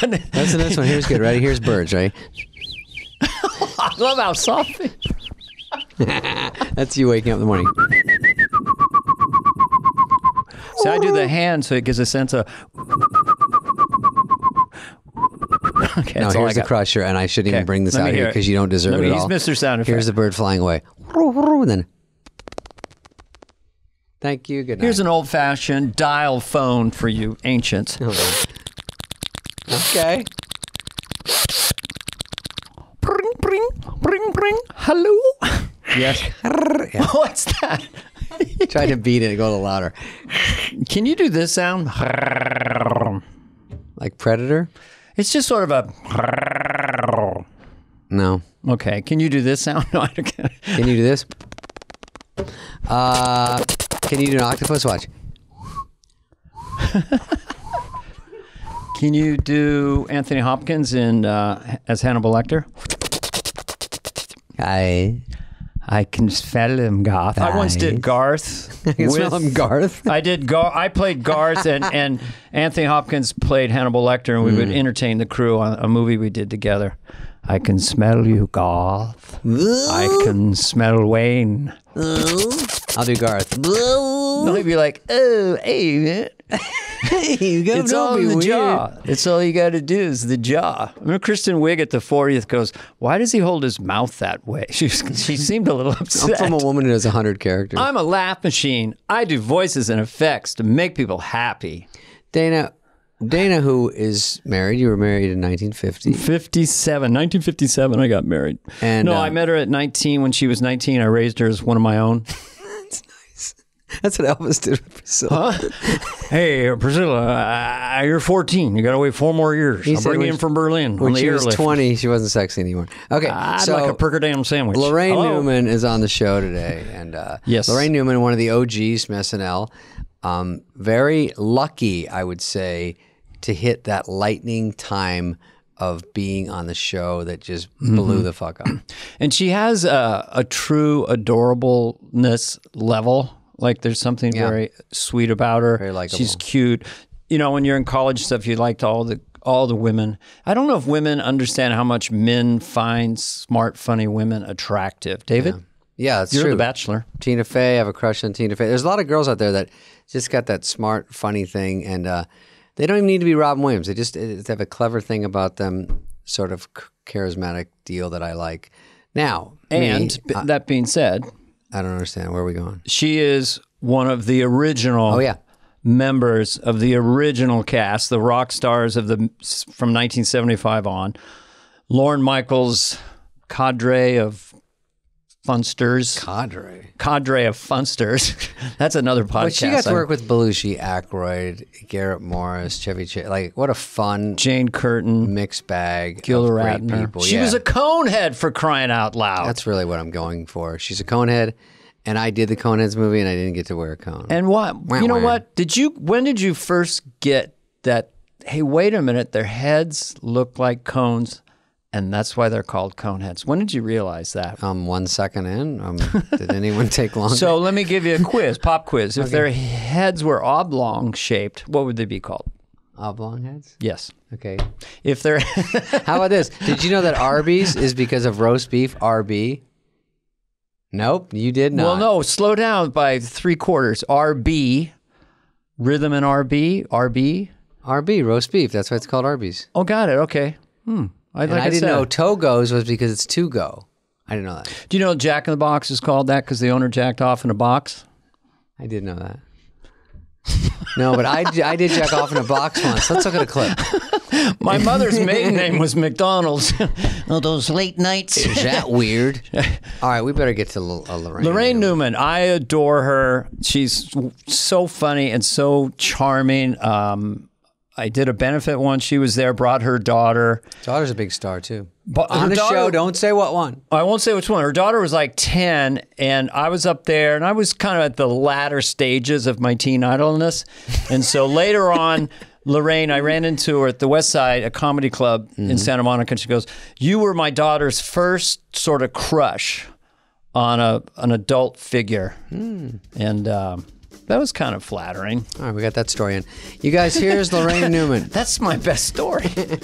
That's the next one. Here's good. Ready? Here's birds. Right? I love how soft. That's you waking up in the morning. So I do the hand so it gives a sense of. Okay, No, that's all I here's the crusher, and I shouldn't Okay, even bring this out here because you don't deserve me- it he's all. Mr. Sound Here's the bird flying away. And then, thank you. Good night. Here's an old-fashioned dial phone for you ancients. Oh, okay. Bring, bring, bring, bring. Hello. Yes. What's that? Try to beat it go a little louder. Can you do this sound? Like Predator? It's just sort of a. No. Okay. Can you do this sound? No, I don't get. Can you do this? Uh, can you do an octopus? Watch. Can you do Anthony Hopkins in uh, as Hannibal Lecter? I, I can smell him, Garth. I once did Garth. I can smell him, Garth. I did. Gar- I played Garth, and, and Anthony Hopkins played Hannibal Lecter, and we would entertain the crew on a movie we did together. I can smell you, Garth. I can smell Wayne. I'll do Garth. He'd be like, "Oh, hey, man." You go, It's all in the jaw. It's all you got to do is the jaw. I remember Kristen Wiig at the 40th goes, "Why does he hold his mouth that way?" She she seemed a little upset. I'm from a woman who does 100 characters. I'm a laugh machine. I do voices and effects to make people happy. Dana, Dana, who is married, you were married in 1950. 57, 1957, I got married. And, no, uh, I met her at 19. When she was 19, I raised her as one of my own. That's what Elvis did with Priscilla. hey, Priscilla, uh, you're 14. You got to wait four more years. He I'll said bring you when in from Berlin When she was airlift. 20, she wasn't sexy anymore. Okay, I'd so like a Perkadam sandwich. Laraine Hello? Newman is on the show today, and uh, Yes. Laraine Newman, one of the OGs from SNL, um, very lucky, I would say, to hit that lightning time of being on the show that just Mm-hmm. blew the fuck up. And she has a, a true adorableness level. Like there's something Yeah. very sweet about her. Very likable. She's cute. You know, when you're in college stuff, you liked all the all the women. I don't know if women understand how much men find smart, funny women attractive. David, Yeah, it's you're true. the bachelor. Tina Fey, I have a crush on Tina Fey. There's a lot of girls out there that just got that smart, funny thing, and uh, they don't even need to be Robin Williams. They just they have a clever thing about them, sort of charismatic deal that I like. Now, And me, that being said, I don't understand where are we going. she is one of the original Oh yeah, members of the original cast, the rock stars of the from 1975 on. Lorne Michaels' cadre of funsters, cadre. cadre of funsters. That's another podcast. But she got to work with Belushi, Aykroyd, Garrett Morris, Chevy Chase. Like, what a fun Jane Curtin, mixed bag Gilda of great Radner. people. She yeah. was a conehead for crying out loud. That's really what I'm going for. She's a conehead, and I did the Coneheads movie, and I didn't get to wear a cone. and what? You know wah. what? Did you? When did you first get that? Hey, wait a minute! Their heads look like cones, and that's why they're called coneheads. When did you realize that? um, one second in, um, did anyone take long? So let me give you a quiz, pop quiz. If their heads were oblong shaped, what would they be called? oblong heads. Yes. Okay. If they're How about this? Did you know that Arby's is because of roast beef? RB. Nope, you did not. well, no, slow down by three quarters. RB, rhythm and RB, RB. RB roast beef. That's why it's called Arby's. Oh, got it. Okay. Hmm. I, And like I didn't said. know Togo's was because it's to go. I didn't know that. Do you know Jack in the Box is called that because the owner jacked off in a box? I did know that. No, but I, I did jack off in a box once. Let's look at a clip. My mother's maiden name was McDonald's. oh, those late nights. Is that weird? All right, we better get to L- uh, Laraine. Laraine Newman, I adore her. She's so funny and so charming. Um, I did a benefit once. She was there, brought her daughter. Daughter's a big star too. But On the daughter- show, don't say what one. I won't say which one. Her daughter was like 10, and I was up there, and I was kind of at the latter stages of my teen idleness. And so later on, Laraine, I ran into her at the West Side, a comedy club in Santa Monica, and she goes, You were my daughter's first sort of crush on a an adult figure. And um, that was kind of flattering. All right, we got that story in. You guys, here's Laraine Newman. That's my best story.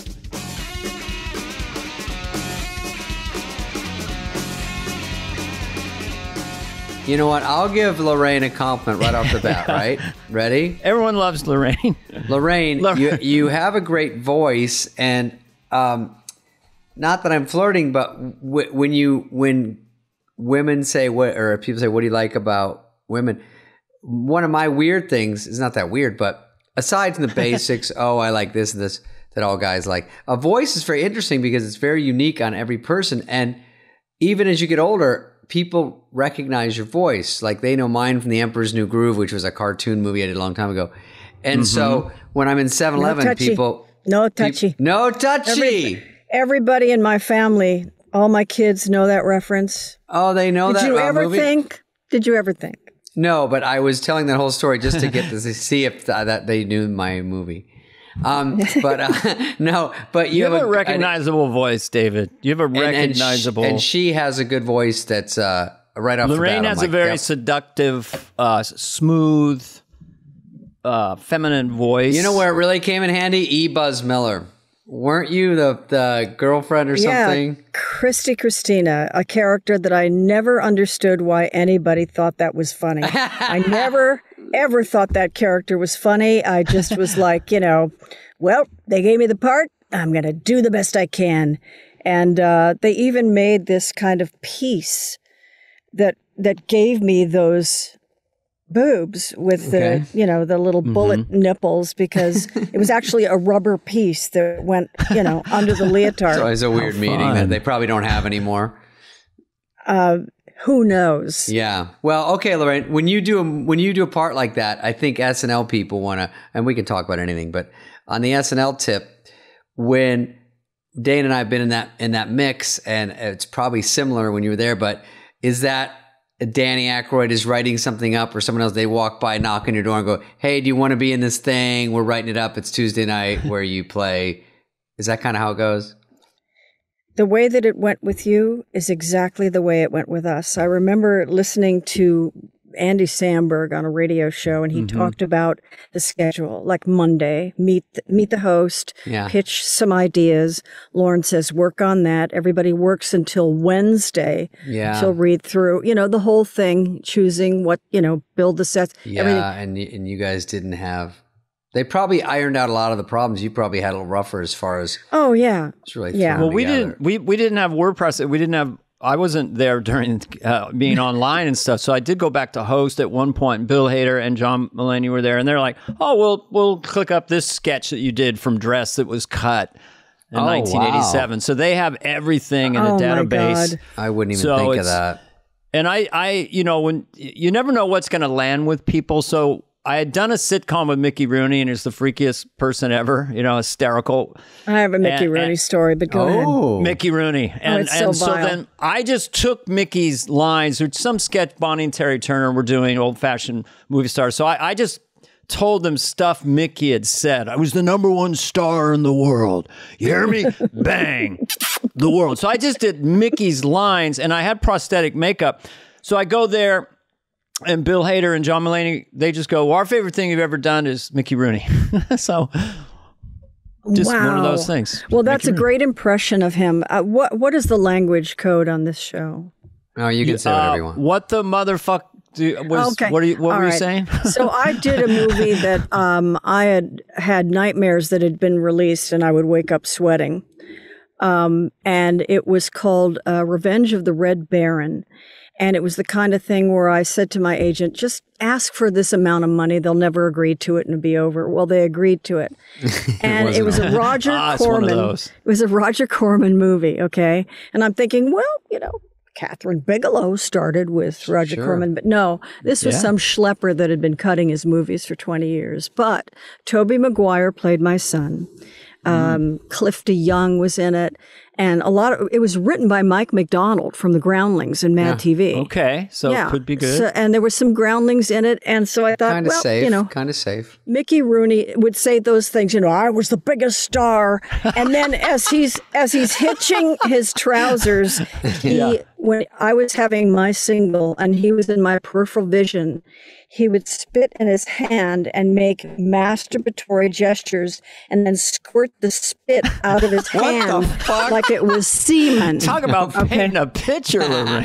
You know what? I'll give Laraine a compliment right off the bat, right? Ready? Everyone loves Laraine. Laraine, you you have a great voice, and um, not that I'm flirting, but w- when you when women say what or people say what do you like about women, one of my weird things is not that weird, but aside from the basics, oh, I like this and this that all guys like. A voice is very interesting because it's very unique on every person, and even as you get older, people recognize your voice. Like they know mine from The Emperor's New Groove, which was a cartoon movie I did a long time ago. And so when I'm in 7 Eleven, touchy. people. No touchy. No touchy. Everybody in my family, all my kids know that reference. Oh, they know Did that you uh, ever movie? think? Did you ever think? No, but I was telling that whole story just to get to see if th- that they knew my movie. Um, but uh, no, but you, You have a a recognizable voice, David. You have a and- and sh- recognizable. and she has a good voice that's uh, right off the bat. Laraine has like, a very yep. seductive, uh, smooth, uh, feminine voice. You know where it really came in handy? E. Buzz Miller. Weren't you the the girlfriend or something? Yeah, Christy Christina, a character that I never understood why anybody thought that was funny. I never ever thought that character was funny. I just was like, you know, well, they gave me the part. I'm going to do the best I can. And uh, they even made this kind of piece that that gave me those boobs with Okay. the you know the little bullet nipples because it was actually a rubber piece that went you know under the leotard. So It's always a weird meeting that they probably don't have anymore. uh, who knows? Yeah. Well, okay, Laraine. When you do a, when you do a part like that, I think SNL people want to, and we can talk about anything, but on the SNL tip, when Dane and I have been in that in that mix, and it's probably similar when you were there, but is that Danny Aykroyd is writing something up, or someone else they walk by, knock on your door, and go, "Hey, do you want to be in this thing? We're writing it up. It's Tuesday night where you play." Is that kind of how it goes? The way that it went with you is exactly the way it went with us. I remember listening to Andy Samberg on a radio show, and he Mm-hmm. talked about the schedule, like Monday, meet the, meet the host, Yeah. pitch some ideas. Lorne says, work on that. Everybody works until Wednesday. Yeah. She'll read through, you know, the whole thing, choosing what, you know, build the sets. Yeah, everything. and and you guys didn't have. They probably ironed out a lot of the problems. You probably had a little rougher as far as Oh, yeah. it's really. Yeah. Well, we together. didn't. We we didn't have WordPress. We didn't have. I wasn't there during uh, being online and stuff. So I did go back to host at one point. Bill Hader and John Mulaney were there, and they're like, "Oh, we'll we'll click up this sketch that you did from Dress that was cut in Oh, 1987." So they have everything in Oh, a database. I wouldn't even So think of that. And I, I, you know, when you never know what's going to land with people. So I had done a sitcom with Mickey Rooney, and he's the freakiest person ever. You know, hysterical. I have a Mickey And- Rooney and- story, but go ahead. Oh, Mickey Rooney. Oh, and, it's so and so vile. then I just took Mickey's lines, or some sketch Bonnie and Terry Turner were doing, old fashioned movie stars. So I, I just told them stuff Mickey had said. I was the number one star in the world. You hear me? Bang. The world. So I just did Mickey's lines and I had prosthetic makeup. So I go there and Bill Hader and John Mulaney, they just go, well, our favorite thing you've ever done is Mickey Rooney. so just one of those things. Well, that's a great impression of him. Uh, what What is the language code on this show? Oh, you can say whatever Uh, you want. What the motherfuck do, was? Okay. What are you? What All were you saying? so I did a movie that um, I had had nightmares that had been released, and I would wake up sweating. Um, and it was called uh, Revenge of the Red Baron. And it was the kind of thing where I said to my agent, just ask for this amount of money. They'll never agree to it and it'll be over. Well, they agreed to it. And it, wasn't was a Roger Ah, it's one of Corman. It was a Roger Corman movie, okay? And I'm thinking, well, you know, Kathryn Bigelow started with Roger Sure. Corman, but no, this was Yeah. some schlepper that had been cutting his movies for 20 years. But Tobey Maguire played my son. Um, Cliff De Young was in it, and a lot of it was written by Mike McDonald from the Groundlings and Mad TV. Okay, so yeah, it could be good. So, and there were some Groundlings in it, and so I thought, Kind of well, safe. you know, kind of safe. Mickey Rooney would say those things, you know, I was the biggest star. And then as he's as he's hitching his trousers, he when I was having my single and he was in my peripheral vision, he would spit in his hand and make masturbatory gestures and then squirt the spit out of his hand like it was semen. Talk about painting a picture, Laraine.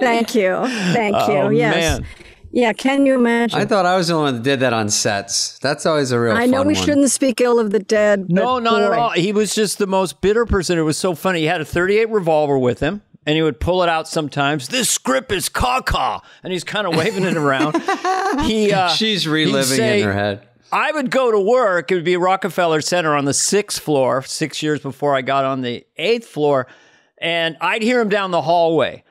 Thank you. Thank you. Oh, yes. man. Yeah, can you imagine? I thought I was the only one that did that on sets. That's always a real. I know we one. shouldn't speak ill of the dead. No, but not at all. He was just the most bitter person. It was so funny. He had a 38 revolver with him, and he would pull it out sometimes. This script is caca, and he's kind of waving it around. He, uh, She's reliving say, in her head. I would go to work. It would be Rockefeller Center on the sixth floor, six years before I got on the eighth floor. And I'd hear him down the hallway.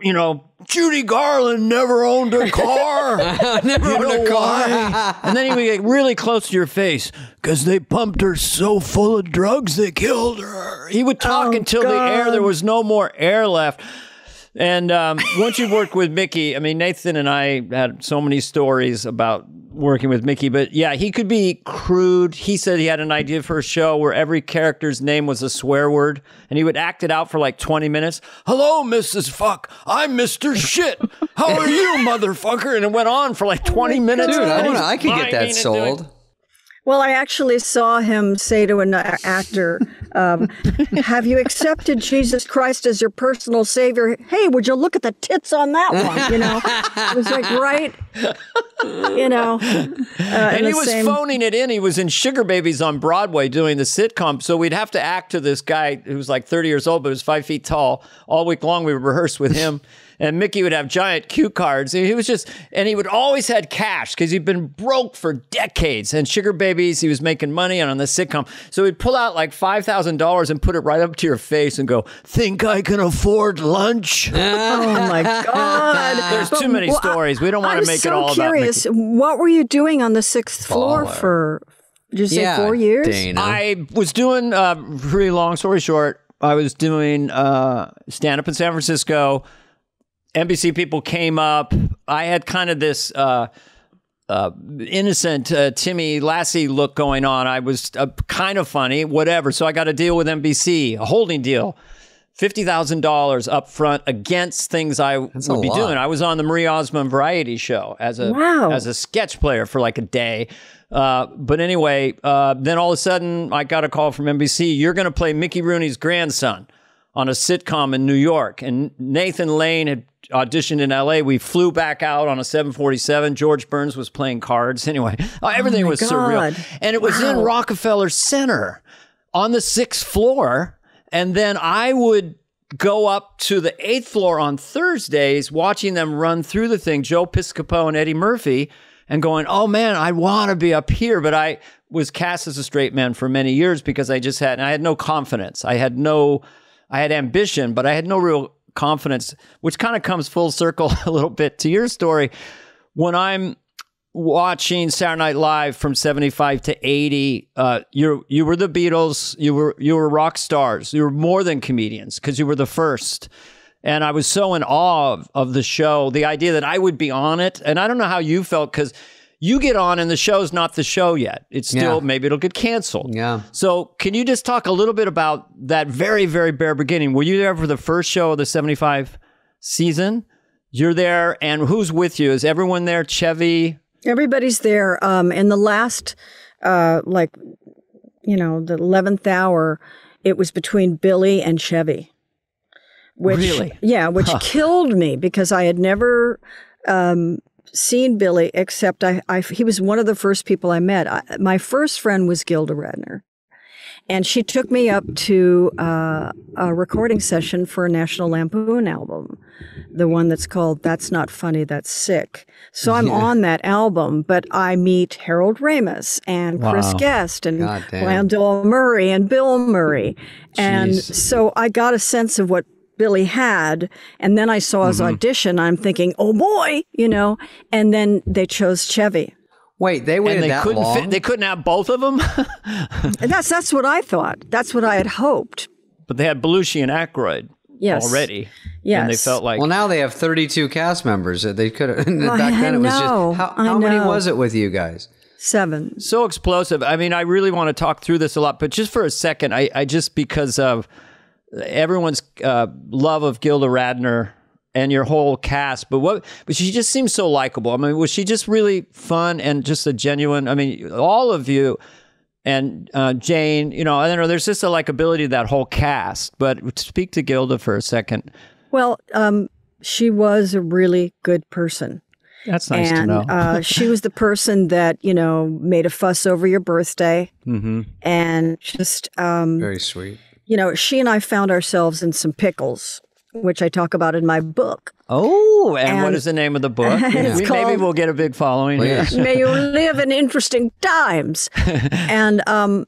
You know, Judy Garland never owned a car. Never You owned know a car. why? and then he would get really close to your face because they pumped her so full of drugs they killed her. He would talk Oh, until the air there was no more air left. And um, once you worked with Mickey, I mean Nathan and I had so many stories about working with Mickey, but yeah, he could be crude. He said he had an idea for a show where every character's name was a swear word, and he would act it out for like twenty minutes. Hello, Mrs. Fuck. I'm Mr. Shit. How are you, motherfucker? And it went on for like twenty minutes. Dude, I, wanna, I could get that and doing- sold. Well, I actually saw him say to an actor, um, "Have you accepted Jesus Christ as your personal savior?" Hey, would you look at the tits on that one? You know, it was like right, you know. Uh, and he was phoning it in. He was in Sugar Babies on Broadway doing the sitcom. So we'd have to act to this guy who was like 30 years old, but was five feet tall. All week long, we would rehearse with him. And Mickey would have giant cue cards. And he was just, and he would always had cash because he'd been broke for decades. And Sugar Babies, he was making money on, on the sitcom. So he'd pull out like $5,000 and put it right up to your face and go, Think I can afford lunch? Oh my God! There's too many Well, stories. We don't want to make so it all curious. about Mickey. What were you doing on the sixth floor Baller. for? Did you say yeah, four years? Dana. I was doing, uh, really long story short, I was doing uh, stand up in San Francisco. NBC people came up. I had kind of this uh, uh, innocent uh, Timmy Lassie look going on. I was uh, kind of funny, whatever. So I got a deal with NBC, a holding deal. Fifty thousand dollars up front against things I would be lot. doing. I was on the Marie Osmond Variety Show as a Wow. as a sketch player for like a day. Uh, but anyway, uh, then all of a sudden I got a call from NBC. You're going to play Mickey Rooney's grandson on a sitcom in New York. And Nathan Lane had auditioned in LA. We flew back out on a 747. George Burns was playing cards. Anyway, uh, everything my was God. surreal. And it was in Rockefeller Center on the sixth floor. And then I would go up to the eighth floor on Thursdays, watching them run through the thing, Joe Piscopo and Eddie Murphy, and going, oh man, I want to be up here. But I was cast as a straight man for many years because I just had, I had no confidence. I had no, I had ambition, but I had no real confidence, which kind of comes full circle a little bit to your story. When I'm watching Saturday Night Live from 75 to 80, uh, you you were the Beatles, you were you were rock stars. You were more than comedians because you were the first. And I was so in awe of, of the show, the idea that I would be on it. And I don't know how you felt because you get on and the show's not the show yet. It's still, Yeah. maybe it'll get canceled. Yeah. So can you just talk a little bit about that very, very bare beginning? Were you there for the first show of the 75 season? You're there, and who's with you? Is everyone there? Chevy? Everybody's there. Um, in the last, uh, like, you know, the eleventh hour, it was between Billy and Chevy. Which, Really? Yeah, which killed me because I had never um, seen Billy except I, I. He was one of the first people I met. I, my first friend was Gilda Radner. And she took me up to uh, a recording session for a National Lampoon album, the one that's called That's Not Funny, That's Sick. So I'm on that album, but I meet Harold Ramis and Chris Wow. Guest and. Randall Murray and Bill Murray. And so I got a sense of what Billy had. And then I saw his Mm-hmm. audition. I'm thinking, oh boy, you know, and then they chose Chevy. Wait, they waited And they that couldn't long? fit, they couldn't have both of them, And that's, that's what I thought. That's what I had hoped. but they had Belushi and Aykroyd Yes. already. Yes. And they felt like, well, now they have 32 cast members. That they could have. Back I then, it was know, just. How, how many was it with you guys? Seven. so explosive. I mean, I really want to talk through this a lot, but just for a second, I, I just because of everyone's uh, love of Gilda Radner and your whole cast. But what? But she just seems so likable. I mean, was she just really fun and just a genuine? I mean, all of you and uh, Jane. You know, I don't know. There's just a likability to that whole cast. But speak to Gilda for a second. Well, um, she was a really good person. That's nice and, to know. uh, she was the person that you know made a fuss over your birthday, mm-hmm. and just um, Very sweet. You know, she and I found ourselves in some pickles, which I talk about in my book. Oh, and, what And- is the name of the book? It's We- maybe we'll get a big following. Well, here. yeah. May you live in interesting times. and um,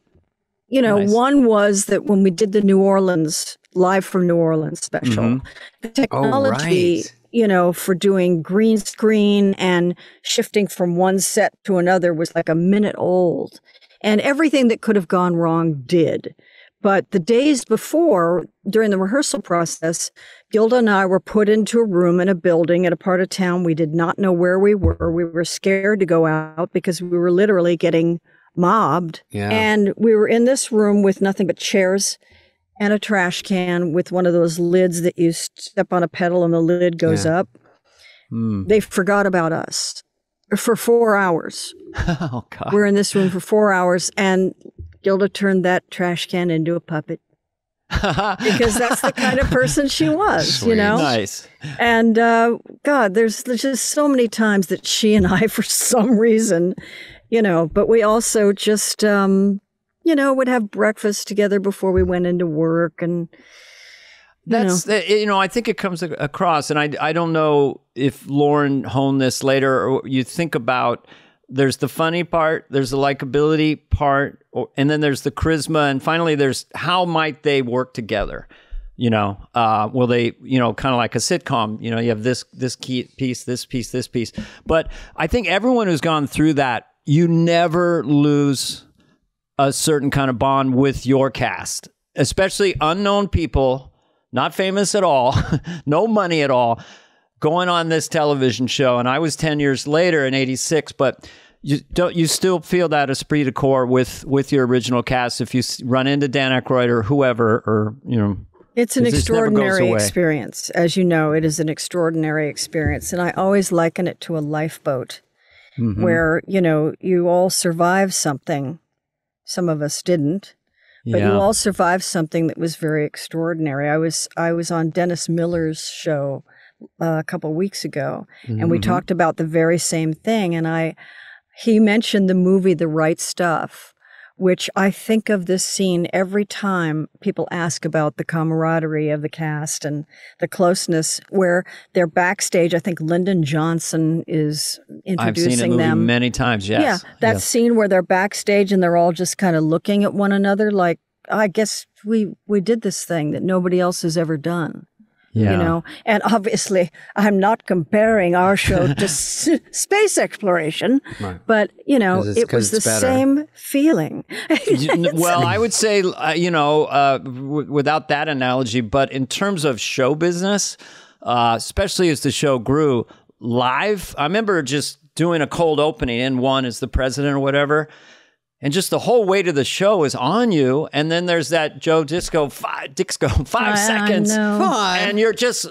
you know, Nice. one was that when we did the New Orleans live from New Orleans special, Mm-hmm. the technology, right. you know, for doing green screen and shifting from one set to another was like a minute old, and everything that could have gone wrong did. But the days before, during the rehearsal process, Gilda and I were put into a room in a building at a part of town. We did not know where we were. We were scared to go out because we were literally getting mobbed. Yeah. And we were in this room with nothing but chairs and a trash can with one of those lids that you step on a pedal and the lid goes Yeah. up. Mm. They forgot about us for four hours. Oh God. We're in this room for four hours, and Gilda turned that trash can into a puppet because that's the kind of person she was, you know? nice. And uh, God, there's, there's just so many times that she and I, for some reason, you know, but we also just, um, you know, would have breakfast together before we went into work. And That's uh, you know I think it comes across, and I I don't know if Lorne honed this later or you think about. There's the funny part, there's the likability part, or, and then there's the charisma, and finally there's how might they work together. You know, uh, will they? You know, kind of like a sitcom. You know, you have this this key piece, this piece, this piece. But I think everyone who's gone through that, you never lose a certain kind of bond with your cast, especially unknown people, not famous at all, no money at all, going on this television show. And I was 10 years later in 86, but you don't you still feel that esprit de corps with with your original cast if you run into Dan Aykroyd or whoever or you know It's an It just never goes extraordinary experience. As you know, it is an extraordinary experience. And I always liken it to a lifeboat Mm-hmm. where, you know, you all survive something. Some of us didn't, but you all survived something that was very extraordinary. I was I was on Dennis Miller's show uh, a couple weeks ago, and Mm-hmm. we talked about the very same thing. And I he mentioned the movie The Right Stuff, which I think of this scene every time people ask about the camaraderie of the cast and the closeness where they're backstage. I think Lyndon Johnson is I've introducing seen the movie them. many times. Yes. Yeah, that scene where they're backstage and they're all just kind of looking at one another like, I guess we we did this thing that nobody else has ever done. Yeah. You know, and obviously, I'm not comparing our show to s- space exploration, Right. but you know, it was the better. same feeling. You- well, I would say, uh, you know, uh, w- without that analogy, but in terms of show business, uh, especially as the show grew live, I remember just doing a cold opening in one as the president or whatever. And just the whole weight of the show is on you. And then there's that Joe Dicso five, Dicso five I seconds. know. And you're just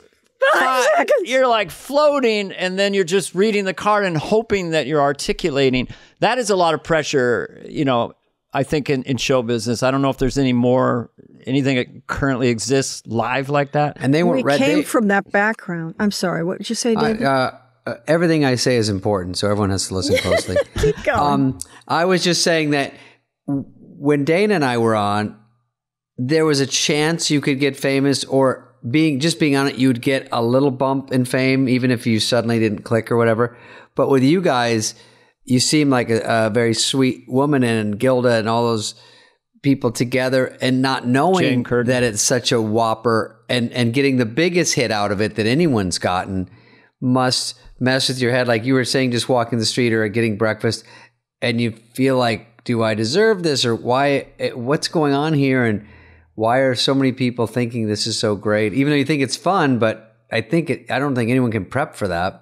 five, seconds. You're like floating, and then you're just reading the card and hoping that you're articulating. That is a lot of pressure, you know. I think in, in show business, I don't know if there's any more anything that currently exists live like that. And they weren't red. came they- from that background. I'm sorry, what did you say, I- uh, uh, everything I say is important, so everyone has to listen closely. Keep going. Um, I was just saying that when Dana and I were on, there was a chance you could get famous, or being just being on it, you'd get a little bump in fame, even if you suddenly didn't click or whatever. But with you guys, you seem like a, a very sweet woman, and Gilda and all those people together, and not knowing that it's such a whopper, and and getting the biggest hit out of it that anyone's gotten must mess with your head. Like you were saying, just walking the street or getting breakfast, and you feel like, do I deserve this, or why? eh, What's going on here, and why are so many people thinking this is so great? Even though you think it's fun, but I think it, I don't think anyone can prep for that.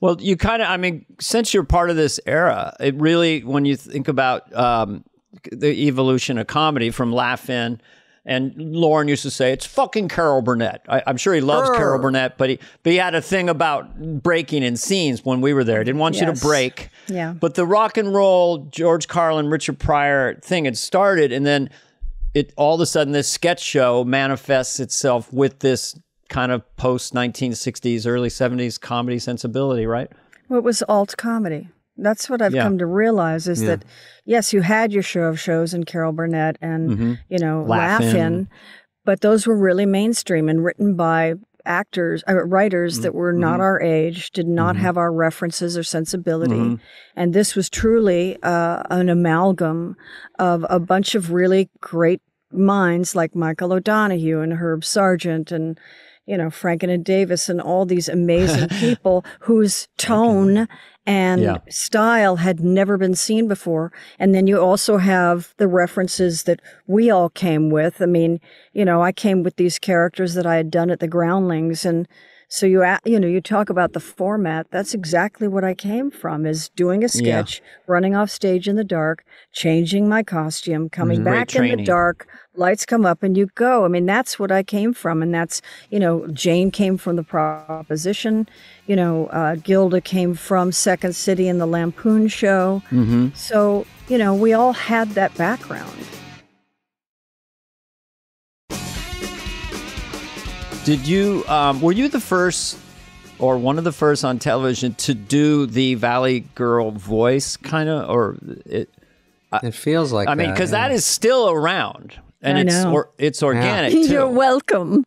Well, you kind of, I mean, since you're part of this era, it really, when you think about um, the evolution of comedy from Laugh In And Lorne used to say, "It's fucking Carol Burnett." I, I'm sure he loves Carol Burnett, but he but he had a thing about breaking in scenes when we were there. He didn't want you to break. Yeah. But the rock and roll George Carlin, Richard Pryor thing had started, and then it all of a sudden this sketch show manifests itself with this kind of post 1960s, early 70s comedy sensibility, right? Well, it was alt comedy. That's what I've Yeah. come to realize is that yes, you had your show of shows and Carol Burnett and mm-hmm. you know Laugh-In. Laugh-In, but those were really mainstream and written by actors, uh, writers that mm-hmm. were not mm-hmm. our age, did not have our references or sensibility, and this was truly uh, an amalgam of a bunch of really great minds like Michael O'Donoghue and Herb Sargent and you know Franken and Davis and all these amazing people whose tone and Yeah. style had never been seen before. And then you also have the references that we all came with. I mean, you know, I came with these characters that I had done at the Groundlings and so you you know you talk about the format that's exactly what I came from is doing a sketch running off stage in the dark changing my costume coming Great back in the dark lights come up and you go. I mean that's what I came from and that's you know Jane came from the proposition you know uh, Gilda came from Second City and the Lampoon show. Mm-hmm. so you know we all had that background Did you, um, were you the first or one of the first on television to do the Valley Girl voice kind of, or it, It feels like I mean, because yeah. that is still around and I it's know. or, it's organic you're welcome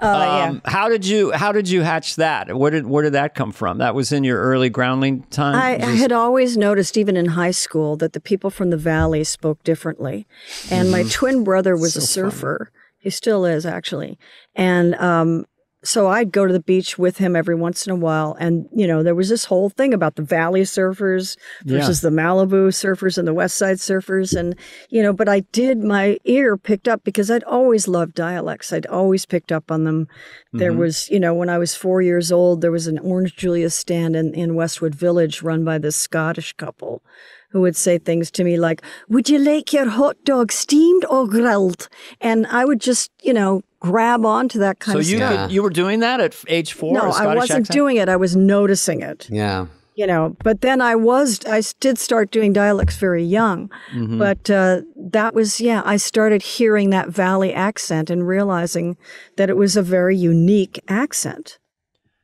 uh, Um, How did you how did you hatch that? Where did where did that come from? That was in your early groundling time. I, I had always noticed, even in high school, that the people from the valley spoke differently. And my twin brother was a surfer. He still is, actually. And um, so I'd go to the beach with him every once in a while. And, you know, there was this whole thing about the valley surfers versus the Malibu surfers and the West Side surfers. And, you know, but I did, my ear picked up because I'd always loved dialects. I'd always picked up on them. There was, you know, when I was four years old, there was an Orange Julius stand in, in Westwood Village run by this Scottish couple who would say things to me like, Would you like your hot dog steamed or grilled? And I would just, you know, grab onto that kind so of you stuff. could, you were doing that at age four. no, I wasn't accent? doing it. I was noticing it yeah. you know but then i was I did start doing dialects very young Mm-hmm. but uh, that was yeah i started hearing that valley accent and realizing that it was a very unique accent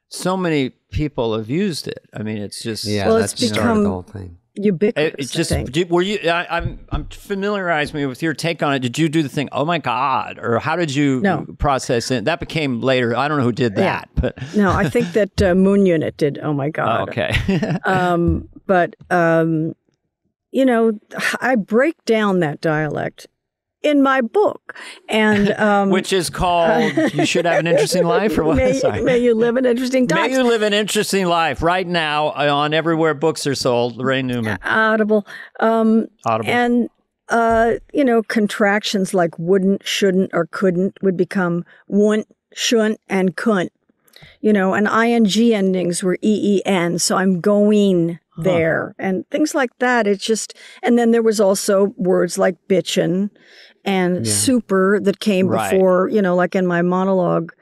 So many people have used it. I mean, it's just Yeah, Well, that's it's become- the whole thing. Ubiquitous It, it just did- were you? I, I'm I'm familiarize me with your take on it. Did you do the thing? Oh my god! Or how did you No. process it? That became later. I don't know who did that, yeah. but no i think that uh, moon unit did oh my god okay. um, but um, you know i break down that dialect in my book and um, Which is called "You Should Have an Interesting Life" or what? may, may you live an interesting May you live an interesting life right now on everywhere books are sold. Laraine Newman, audible um, Audible. And, uh, you know, contractions like wouldn't, shouldn't, or couldn't would become wouldn't, shouldn't, and couldn't. You know, and ing endings were EEN, so I'm going there and things like that. It's just, and then there was also words like bitchin' and super that came Right. before, you know, like in my monologue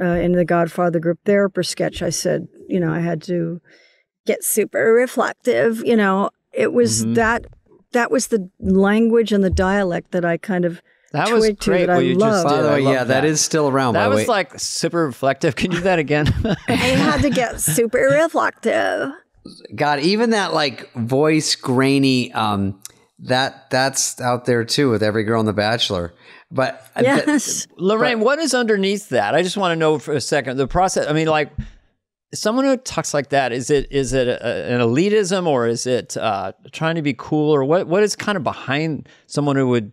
uh, in the Godfather Group Therapist sketch, I said, you know, I had to get super reflective. You know, it was Mm-hmm. that that was the language and the dialect that I kind of That was twigged to great that what I you just loved. did. By the way, love yeah, that is still around. that the was way. like super reflective. Can you do that again? I had to get super reflective. God, even that like voice grainy, um, that that's out there too with every girl in The Bachelor. But uh, th- Yes. Laraine, what is underneath that? I just want to know for a second the process. I mean, like someone who talks like that is it is it a, an elitism or is it uh, trying to be cool or what? What is kind of behind someone who would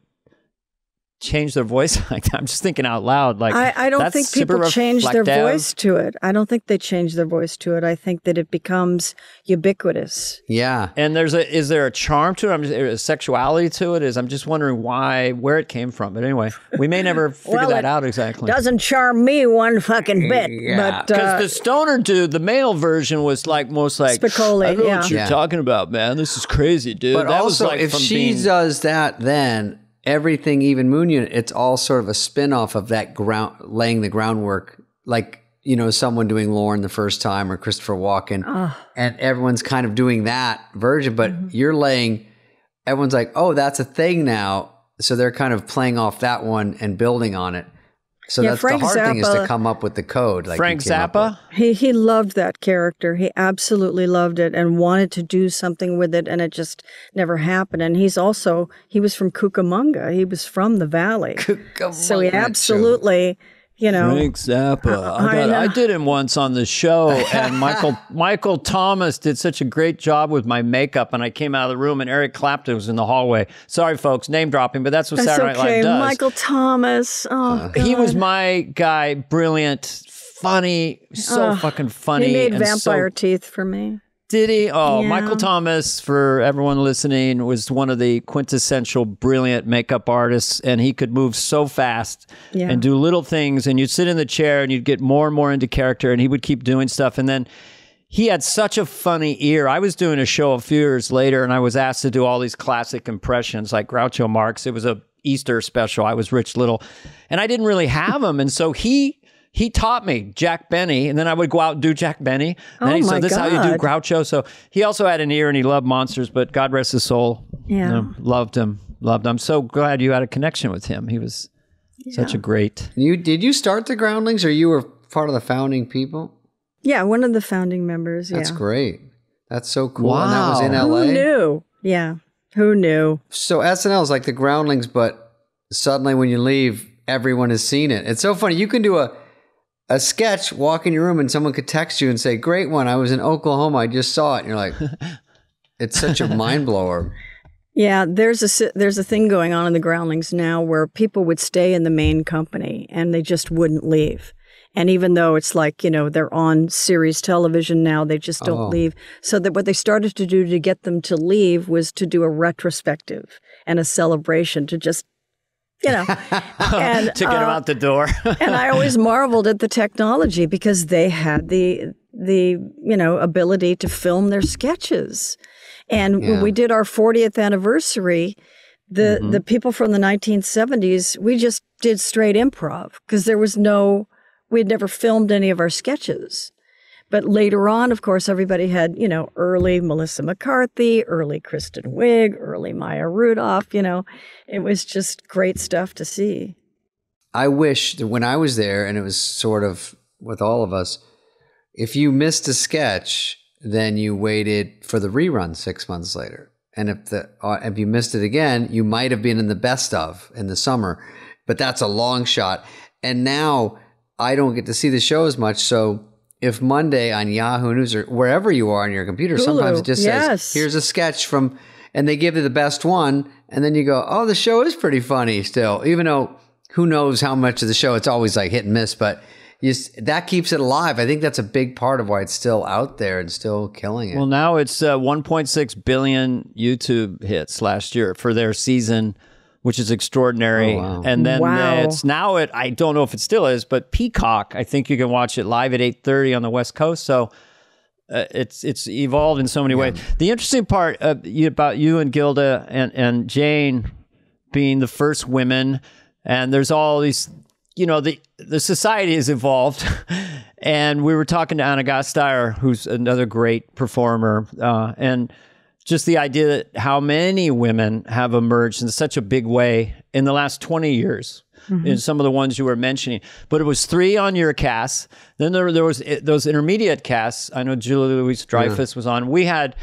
change their voice like that? I'm just thinking out loud. Like I, I don't think super people change their reflective. voice to it. I don't think they change their voice to it. I think that it becomes ubiquitous. yeah, And there's a is there a charm to it? I'm just, a sexuality to it? Is I'm just wondering why where it came from. But anyway, we may never figure Well, that it out exactly. Doesn't charm me one fucking bit. Yeah. But Because uh, the stoner dude, the male version was like most like Spicoli, I don't know yeah. what you're Yeah. talking about, man. This is crazy, dude. but that was also like if from she being, does that, then everything, even Moon Unit, it's all sort of a spin off of that ground, laying the groundwork, like, you know, someone doing Lorne the first time or Christopher Walken. And everyone's kind of doing that version, but Mm-hmm. you're laying, everyone's like, oh, that's a thing now. So they're kind of playing off that one and building on it. So Yeah, that's Frank the hard thing is to come up with the code. Like Frank Zappa. He he loved that character. He absolutely loved it and wanted to do something with it, and it just never happened. And he's also he was from Cucamonga. He was from the valley, with. so he Come on, absolutely, you know, Frank Zappa. I, I got, I know. did him once on the show, and Michael Michael Thomas did such a great job with my makeup. And I came out of the room, and Eric Clapton was in the hallway. Sorry, folks, name dropping, but that's what that's Saturday Night. Live does. Michael Thomas. Oh, uh, he was my guy, brilliant, funny, so Ugh, fucking funny. He made and so- vampire teeth for me. Did he? Oh, Yeah. Michael Thomas, for everyone listening, was one of the quintessential brilliant makeup artists, and he could move so fast Yeah. and do little things. And you'd sit in the chair and you'd get more and more into character, and he would keep doing stuff. And then he had such a funny ear. I was doing a show a few years later, and I was asked to do all these classic impressions like Groucho Marx. It was a Easter special. I was Rich Little, and I didn't really have him, and so he. He taught me Jack Benny, and then I would go out and do Jack Benny. And Oh he my said, "This is how you do Groucho." So he also had an ear, and he loved monsters. But God rest his soul. Yeah. You know, loved him, loved him. I'm so glad you had a connection with him. He was such a great. You did you start the Groundlings, or you were part of the founding people? Yeah, one of the founding members. That's yeah. great. That's so cool. And that was in Wow. LA. Who knew? Yeah. Who knew? So SNL is like the Groundlings, but suddenly when you leave, everyone has seen it. It's so funny. You can do a a sketch, walk in your room, and someone could text you and say, "Great one! I was in Oklahoma. I just saw it." And you're like, "It's such a mind blower." Yeah, there's a there's a thing going on in the Groundlings now where people would stay in the main company and they just wouldn't leave. And even though it's like you know they're on series television now, they just don't Oh. leave. So that what they started to do to get them to leave was to do a retrospective and a celebration to just you know and to get him uh, out the door. and I always marveled at the technology because they had the the you know ability to film their sketches. And Yeah. when we did our 40th anniversary, the Mm-hmm. the people from the 1970s, we just did straight improv because there was no we had never filmed any of our sketches. But later on, of course, everybody had, you know, early Melissa McCarthy, early Kristen Wiig, early Maya Rudolph, you know. It was just great stuff to see. I wish that when I was there, and it was sort of with all of us, if you missed a sketch, then you waited for the rerun six months later. And if the uh, if you missed it again, you might have been in the best of in the summer, but that's a long shot. And now I don't get to see the show as much, so. If Monday on Yahoo News or wherever you are on your computer, sometimes it just yes. says, "Here's a sketch from," and they give you the best one, and then you go, "Oh, the show is pretty funny still," even though who knows how much of the show it's always like hit and miss, but you, that keeps it alive. I think that's a big part of why it's still out there and still killing it. well, now it's uh, 1.6 billion YouTube hits last year for their season, which is extraordinary. Oh, wow. And then Wow. it's now it. I don't know if it still is, but Peacock. I think you can watch it live at 8:30 on the West Coast. So. Uh, it's it's evolved in so many ways. The interesting part uh, you, about you and Gilda and, and Jane being the first women, and there's all these, you know, the the society has evolved. and we were talking to Ana Gasteyer, who's another great performer, uh, and just the idea that how many women have emerged in such a big way in the last 20 years. In some of the ones you were mentioning, but it was three on your cast. Then there, there was eh, those intermediate casts. I know Julie Louis-Dreyfus was on. We had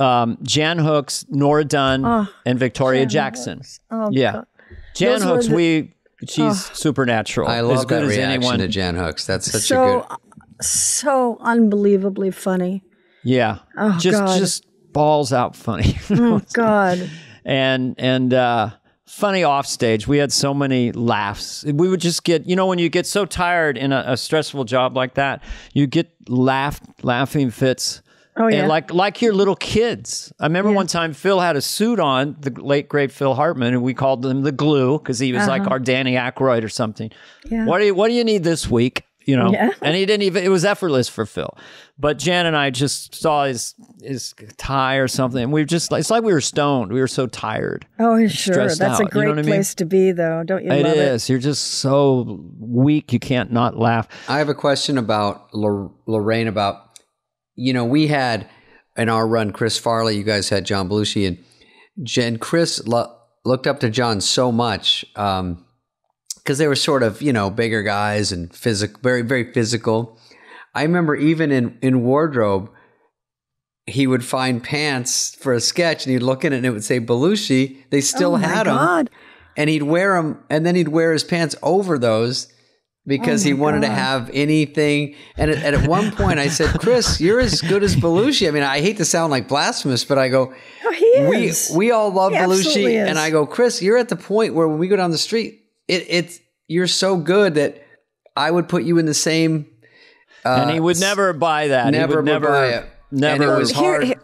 um, Jan Hooks, Nora Dunn, and Victoria Jackson. Oh, yeah, God. Jan Those Hooks. the- we she's supernatural. I love as love good that as reaction anyone. to Jan Hooks. That's such so a good. so unbelievably funny. Yeah, Oh, just God. just balls out funny. Oh God. and and uh funny off stage we had so many laughs we would just get you know when you get so tired in a, a stressful job like that you get laugh laughing fits Oh, And yeah. like like your little kids. I remember one time Phil had a suit on, the late great Phil Hartman, and we called him the glue because he was like our Danny Aykroyd or something. Uh-huh. Yeah. What do you What do you need this week? You know, Yeah. and he didn't even. It was effortless for Phil. But Jan and I just saw his his tie or something, and we were just like it's like we were stoned. We were so tired. Oh, sure. stressed That's a out, you know great I mean? place to be, though. Don't you It love it? is. You're just so weak. You can't not laugh. I have a question about Lor- Laraine about, you know, we had in our run Chris Farley, you guys had John Belushi, and Jen Chris lo- looked up to John so much um, because they were sort of, you know, bigger guys and physical, very, very physical. I remember even in, in wardrobe, he would find pants for a sketch and he'd look in it and it would say Belushi. They still oh had them God. and he'd wear them and then he'd wear his pants over those because Oh he wanted to have anything and at, at one point i said chris you're as good as belushi i mean i hate to sound like blasphemous but i go Oh, he we is. we all love He belushi and i go chris you're at the point where when we go down the street it, it's you're so good that i would put you in the same and he would never buy that. he Uh, never would never, buy it. never. And it was hard here-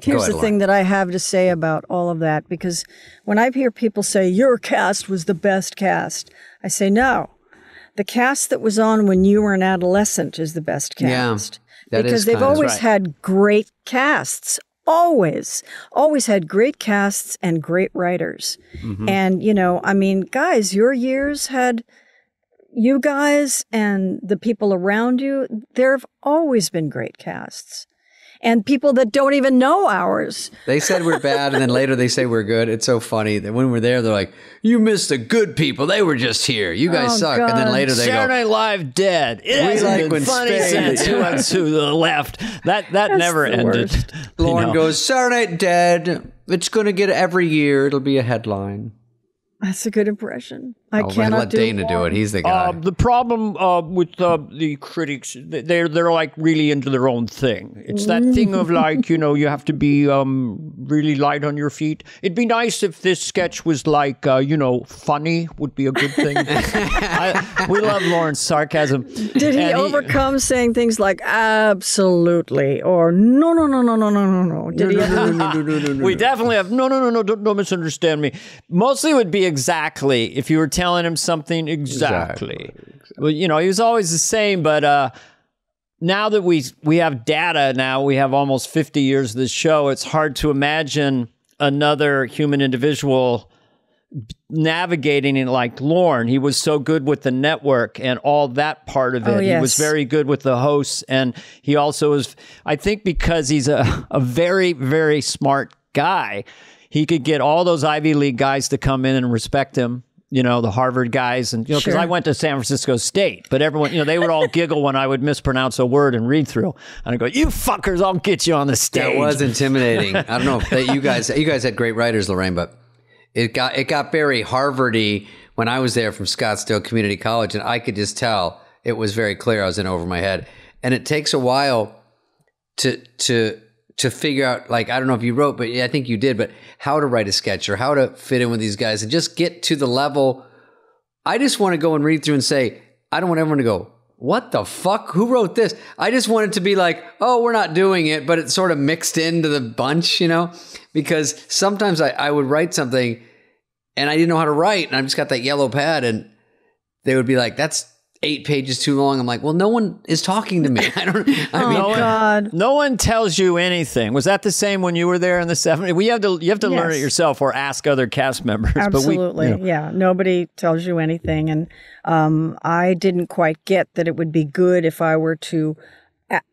Here's ahead, the thing that I have to say about all of that because when I hear people say your cast was the best cast, I say no. The cast that was on when you were an adolescent is the best Yeah, cast. that because is they've always Right. had great casts. Always, always had great casts and great writers. Mm-hmm. And, you know, I mean, guys, your years had you guys and the people around you, there have always been great casts. And people that don't even know ours. They said we're bad, and then later they say we're good. It's so funny that when we're there, they're like, "You missed the good people. They were just here. You guys Oh, suck." And then later they Saturday go, Night Live dead. It hasn't like been when funny Spade- since who went to the left. That that never ended. worst. you Lorne know. goes, Saturday Night Dead. It's going to get every year. It'll be a headline. That's a good impression. I Oh, cannot let do Dana do it. He's the guy. Uh, the problem uh, with uh, the critics, they're they're like really into their own thing. It's that thing of like you know you have to be um, really light on your feet. It'd be nice if this sketch was like uh, you know funny would be a good thing. I, we love Lorne's sarcasm. Did he And overcome saying things like absolutely or no, no, no, no, no, no, no, no? Did he ever? we definitely have no, no, no, no. Don't, don't misunderstand me. Mostly it would be exactly if you were telling him something exactly. Well, you know, he was always the same, but uh, now that we we have data, now we have almost fifty years of this show. It's hard to imagine another human individual navigating it like Lorne. He was so good with the network and all that part of it. Oh, He was very good with the hosts. And he also was, I think, because he's a, a very, very smart guy, he could get all those Ivy League guys to come in and respect him. You know, the Harvard guys. And, you know, because Sure. I went to San Francisco State, but everyone, you know, they would all giggle when I would mispronounce a word and read through. And I go, you fuckers, I'll get you on the stage. That was intimidating. I don't know if that you guys you guys had great writers, Laraine, but it got it got very Harvardy when I was there from Scottsdale Community College, and I could just tell it was very clear I was in over my head. And it takes a while to to to figure out like I don't know if you wrote, but I think you did, but how to write a sketch or how to fit in with these guys and just get to the level. I just want to go and read through and say, I don't want everyone to go, what the fuck? Who wrote this? I just want it to be like, oh, we're not doing it, but it's sort of mixed into the bunch, you know? Because sometimes I, I would write something and I didn't know how to write, and I've just got that yellow pad, and they would be like, that's eight pages too long. I'm like, well, no one is talking to me. I don't, I Oh mean, God! No one tells you anything. Was that the same when you were there in the 70s? We have to you have to learn it yourself or ask other cast members. Absolutely, But we, you know, yeah. Nobody tells you anything, and um, I didn't quite get that it would be good if I were to a-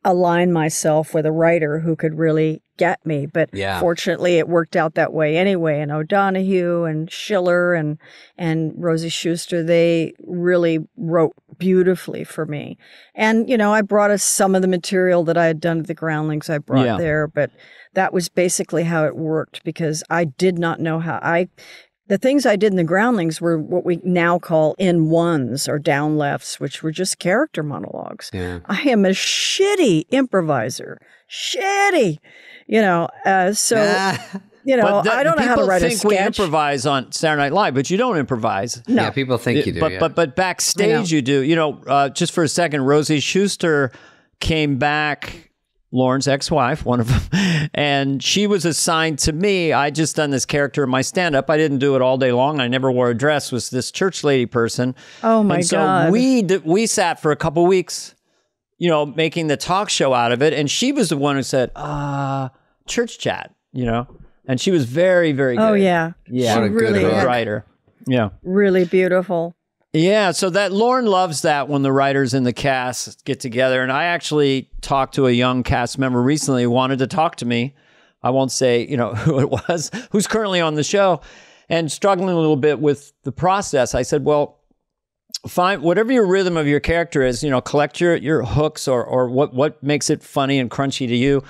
align myself with a writer who could really get me. But Yeah. fortunately, it worked out that way anyway. And O'Donoghue and Schiller and and Rosie Shuster, they really wrote beautifully for me. And you know, I brought us some of the material that I had done at the Groundlings. I brought Yeah. there, but that was basically how it worked because I did not know how I the things I did in the groundlings were what we now call in ones or down lefts, which were just character monologues. Yeah. I am a shitty improviser. Shitty. You know, uh, so you know, the- I don't know how to write a think we improvise on Saturday Night Live, but you don't improvise. No. yeah, people think you do. but yeah. but but backstage you do. You know, uh, just for a second, Rosie Shuster came back Lorne's ex-wife, one of them, and she was assigned to me. I just done this character in my stand-up. I didn't do it all day long. I never wore a dress. Was this church lady person? Oh my God. and so God. we d- we sat for a couple weeks, you know, making the talk show out of it, and she was the one who said, "Uh, church chat," you know, and she was very very good. Oh yeah. yeah, What a She good really hook. had- writer. Yeah. really beautiful. Yeah, so that Lorne loves that when the writers in the cast get together. And I actually talked to a young cast member recently who wanted to talk to me. I won't say, you know, who it was, who's currently on the show and struggling a little bit with the process. I said, well, find whatever your rhythm of your character is, you know, collect your your hooks or or what what makes it funny and crunchy to you.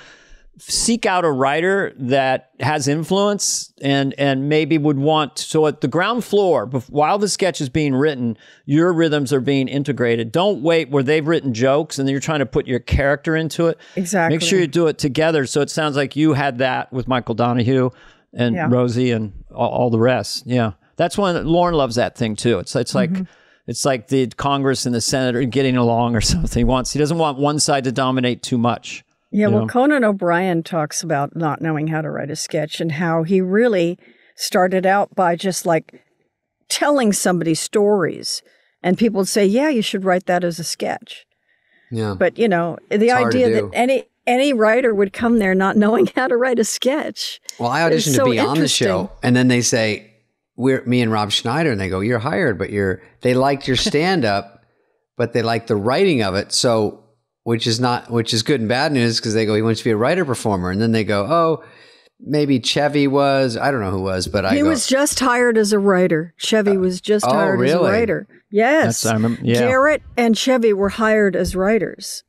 Seek out a writer that has influence and and maybe would want so at the ground floor while the sketch is being written, your rhythms are being integrated. Don't wait where they've written jokes and then you're trying to put your character into it. Exactly. Make sure you do it together. So it sounds like you had that with Michael Donoghue and Yeah. Rosie and all, all the rest. Yeah, that's when Lorne loves that thing too. It's it's like Mm-hmm. it's like the Congress and the Senate are getting along or something. He wants he doesn't want one side to dominate too much. Yeah, well, know? Conan O'Brien talks about not knowing how to write a sketch and how he really started out by just like telling somebody stories. And people would say, Yeah, you should write that as a sketch. Yeah. But, you know, the to idea that any any writer would come there not knowing how to write a sketch. Well, I It's auditioned so to be on the show, and then they say, "We're me and Rob Schneider," and they go, "You're hired, but you're." They liked your stand up, but they liked the writing of it. So, which is not, which is good and bad news because they go, "He wants to be a writer performer," and then they go, "Oh, maybe Chevy was. I don't know who was, but I he go, was just hired as a writer. Chevy was just oh, hired as a writer. Yes. That's- I remember- yeah. Garrett and Chevy were hired as writers.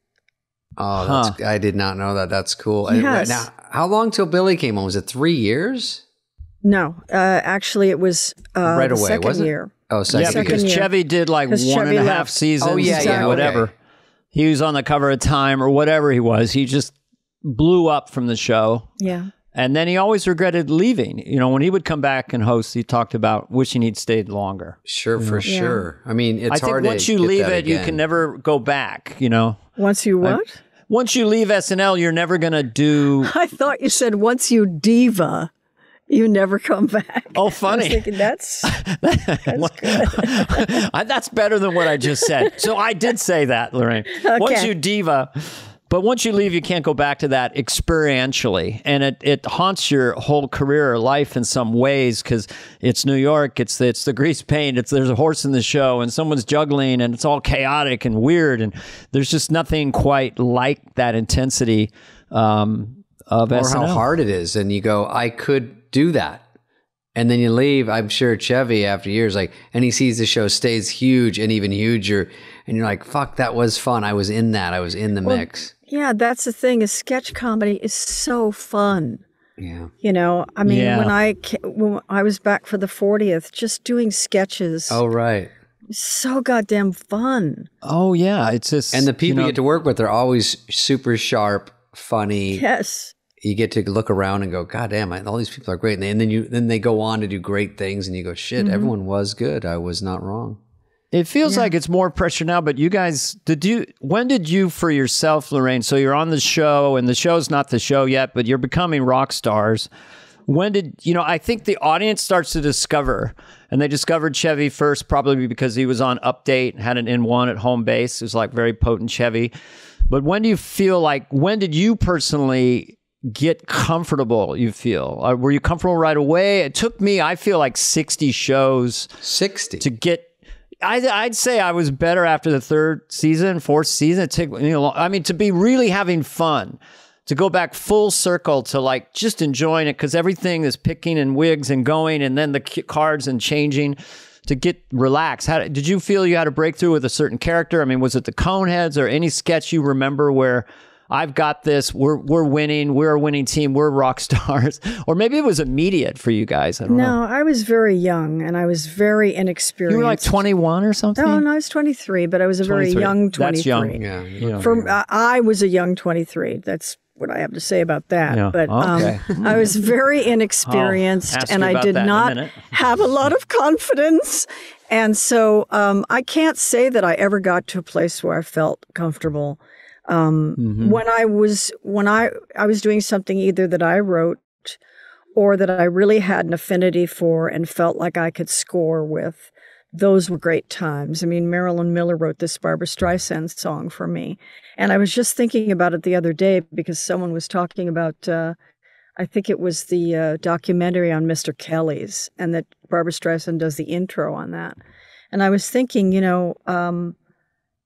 "Oh, that's, I did not know that. That's cool." And right Yes. now, how long till Billy came on? Was it three years? No, uh, actually, it was uh, Right the away, second wasn't it? year. Oh, second. Yeah, because year. Chevy did like one 'Cause and a half left. seasons Oh, yeah, or yeah, whatever. okay. He was on the cover of Time or whatever he was. He just blew up from the show. Yeah. And then he always regretted leaving. You know, when he would come back and host, he talked about wishing he'd stayed longer. Sure, for sure. I mean, it's I think once to you get leave that it, you can never go back, you know. Once you what? Once you leave SNL, you're never going to do I thought you said once you diva, you never come back. Oh, I was funny. thinking that's I- That's better than what I just said. So I did say that, Laraine. Once you diva, but once you leave, you can't go back to that experientially, and it, it haunts your whole career or life in some ways because it's New York, it's the, it's the grease paint, it's there's a horse in the show, and someone's juggling, and it's all chaotic and weird, and there's just nothing quite like that intensity um, of or SNL. how hard it is. And you go, I could do that. And then you leave. I'm sure Chevy, after years, like, and he sees the show stays huge and even huger. And you're like, fuck, that was fun. I was in that. I was in the mix. yeah. That's the thing. Is sketch comedy is so fun. Yeah. You know, I mean, Yeah. when I when I was back for the fortieth, just doing sketches, Oh, right. so goddamn fun. Oh yeah, it's just And the people you, you get to work with are always super sharp, funny. Yes. You get to look around and go, God damn, I- all these people are great. And then you, then they go on to do great things, and you go, shit, Mm-hmm. everyone was good. I was not wrong. It feels like it's more pressure now, but you guys, did you, when did you for yourself, Laraine? So you're on the show and the show's not the show yet, but you're becoming rock stars. When did, you know, I think the audience starts to discover, and they discovered Chevy first, probably because he was on Update, had an N one at home base. It was like very potent Chevy. But when do you feel like, when did you personally get comfortable, you feel? Uh, were you comfortable right away? It took me, I feel like 60 shows 60. to get I, I'd say I was better after the third season, fourth season. It took you know, I mean, to be really having fun, to go back full circle to like just enjoying it because everything is picking and wigs and going, and then the cards and changing. To get relaxed, how did you feel you had a breakthrough with a certain character? I mean, was it the Coneheads or any sketch you remember where I've got this, we're we're winning, we're a winning team, we're rock stars, or maybe it was immediate for you guys. I don't know. No, I was very young and I was very inexperienced. You were like twenty one or something. No, no, I was 23, but I was a very young 23. That's young. yeah. Yeah. For I I was a young 23. That's what I have to say about that. Yeah, But okay. um, I was very inexperienced and I did that in a not have a lot of confidence. And so um, I can't say that I ever got to a place where I felt comfortable. Um, When I was when I I was doing something either that I wrote or that I really had an affinity for and felt like I could score with, those were great times. I mean, Marilyn Miller wrote this Barbra Streisand song for me. And I was just thinking about it the other day because someone was talking about, uh, I think it was the uh, documentary on Mr. Kelly's, and that Barbra Streisand does the intro on that. And I was thinking, you know, um,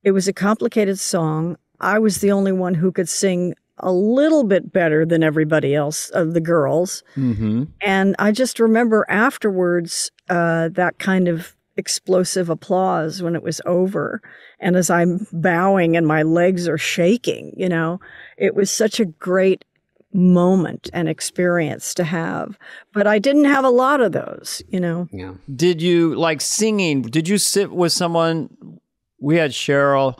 it was a complicated song. I was the only one who could sing a little bit better than everybody else of the girls. Mm-hmm. And I just remember afterwards uh, that kind of explosive applause when it was over. And as I'm bowing and my legs are shaking, you know, it was such a great moment and experience to have. But I didn't have a lot of those, you know. Yeah. Did you like singing? Did you sit with someone? We had Cheryl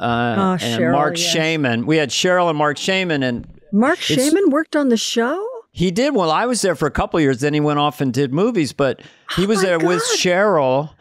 uh, Oh, and Cheryl, Mark yes. Shaiman. We had Cheryl and Marc Shaiman, and Marc Shaiman worked on the show? he did. Well, I was there for a couple of years. Then he went off and did movies, but he was Oh my there with Cheryl.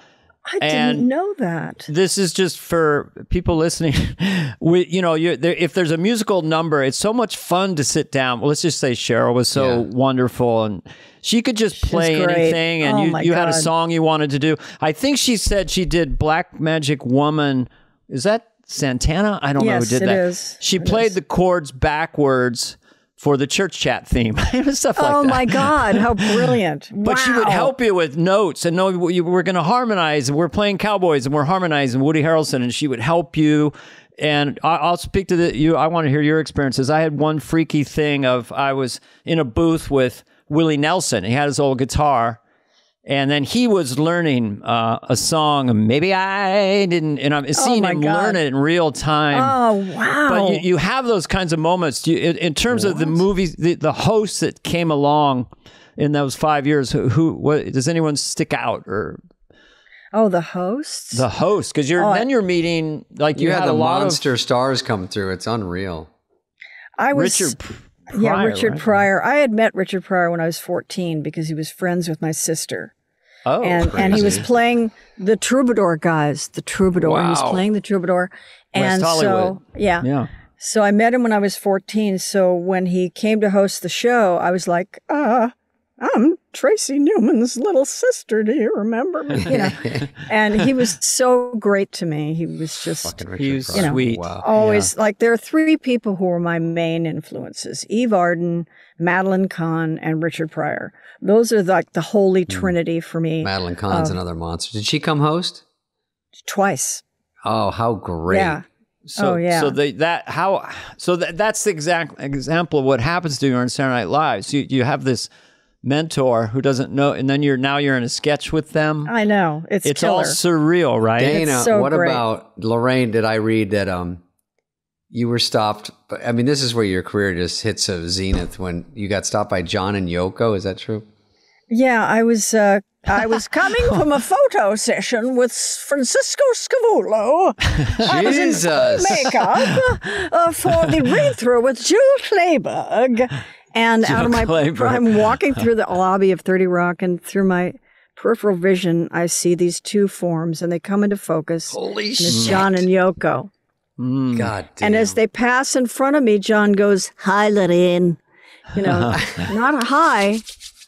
I And- didn't know that. This is just for people listening. we, you know, you there, if there's a musical number, it's so much fun to sit down. Well, let's just say Cheryl was so Yeah. wonderful, and she could just play great. anything, and Oh you my you had a song you wanted to do. I think she said she did Black Magic Woman. Is that Santana? I don't know who did that. is. She It played is. the chords backwards for the church chat theme. Stuff like oh that. my God, how brilliant. But she would help you with notes and no, we- we're going to harmonize and we're playing cowboys and we're harmonizing Woody Harrelson and she would help you. And I- I'll speak to the, you. I want to hear your experiences. I had one freaky thing of I was in a booth with Willie Nelson. He had his old guitar. And then he was learning uh, a song. Maybe I didn't, and I'm seeing Oh him God. learn it in real time. Oh, wow. But you, you have those kinds of moments. You, in, in terms of the movies, the, the hosts that came along in those five years, who, who what, does anyone stick out or oh, the hosts? the host? Because you're Oh, then you're meeting like you, You, had, had a the lot monster stars come through. It's unreal. I of was Richard. P- yeah, Richard right? Pryor. I had met Richard Pryor when I was 14 because he was friends with my sister. Oh, and and he was playing the troubadour guys, the troubadour. He was playing the troubadour. And Hollywood. so yeah. yeah. So I met him when I was 14. So when he came to host the show, I was like, uh, I'm Tracy Newman's little sister. Do you remember me? You know, and he was so great to me. He was just Fucking Richard He was Pryor. sweet. Wow. always like there are three people who were my main influences: Eve Arden, Madeline Kahn, and Richard Pryor. Those are like the holy Hmm. trinity for me. Madeline Kahn's another monster. Did she come host? Twice. Oh, how great. Yeah. So, Oh, yeah. So they, that how so that that's the exact example of what happens to you on Saturday Night Live. So you, you have this mentor who doesn't know, and then you're now you're in a sketch with them. I know it's, it's killer. all surreal, right? Dana, so what great. about Laraine? Did I read that um you were stopped? But I mean, this is where your career just hits a zenith when you got stopped by John and Yoko. Is that true? Yeah, I was uh, I was coming from a photo session with Francisco Scavullo. I was in full makeup uh, for the read through with Jill Clayburgh. And out of my, Clayburgh. I'm walking through the lobby of 30 Rock, and through my peripheral vision, I see these two forms, and they come into focus. Holy and it's John and Yoko. Mm. God damn. And as they pass in front of me, John goes, Hi, Laraine. You know, uh-huh. not a hi,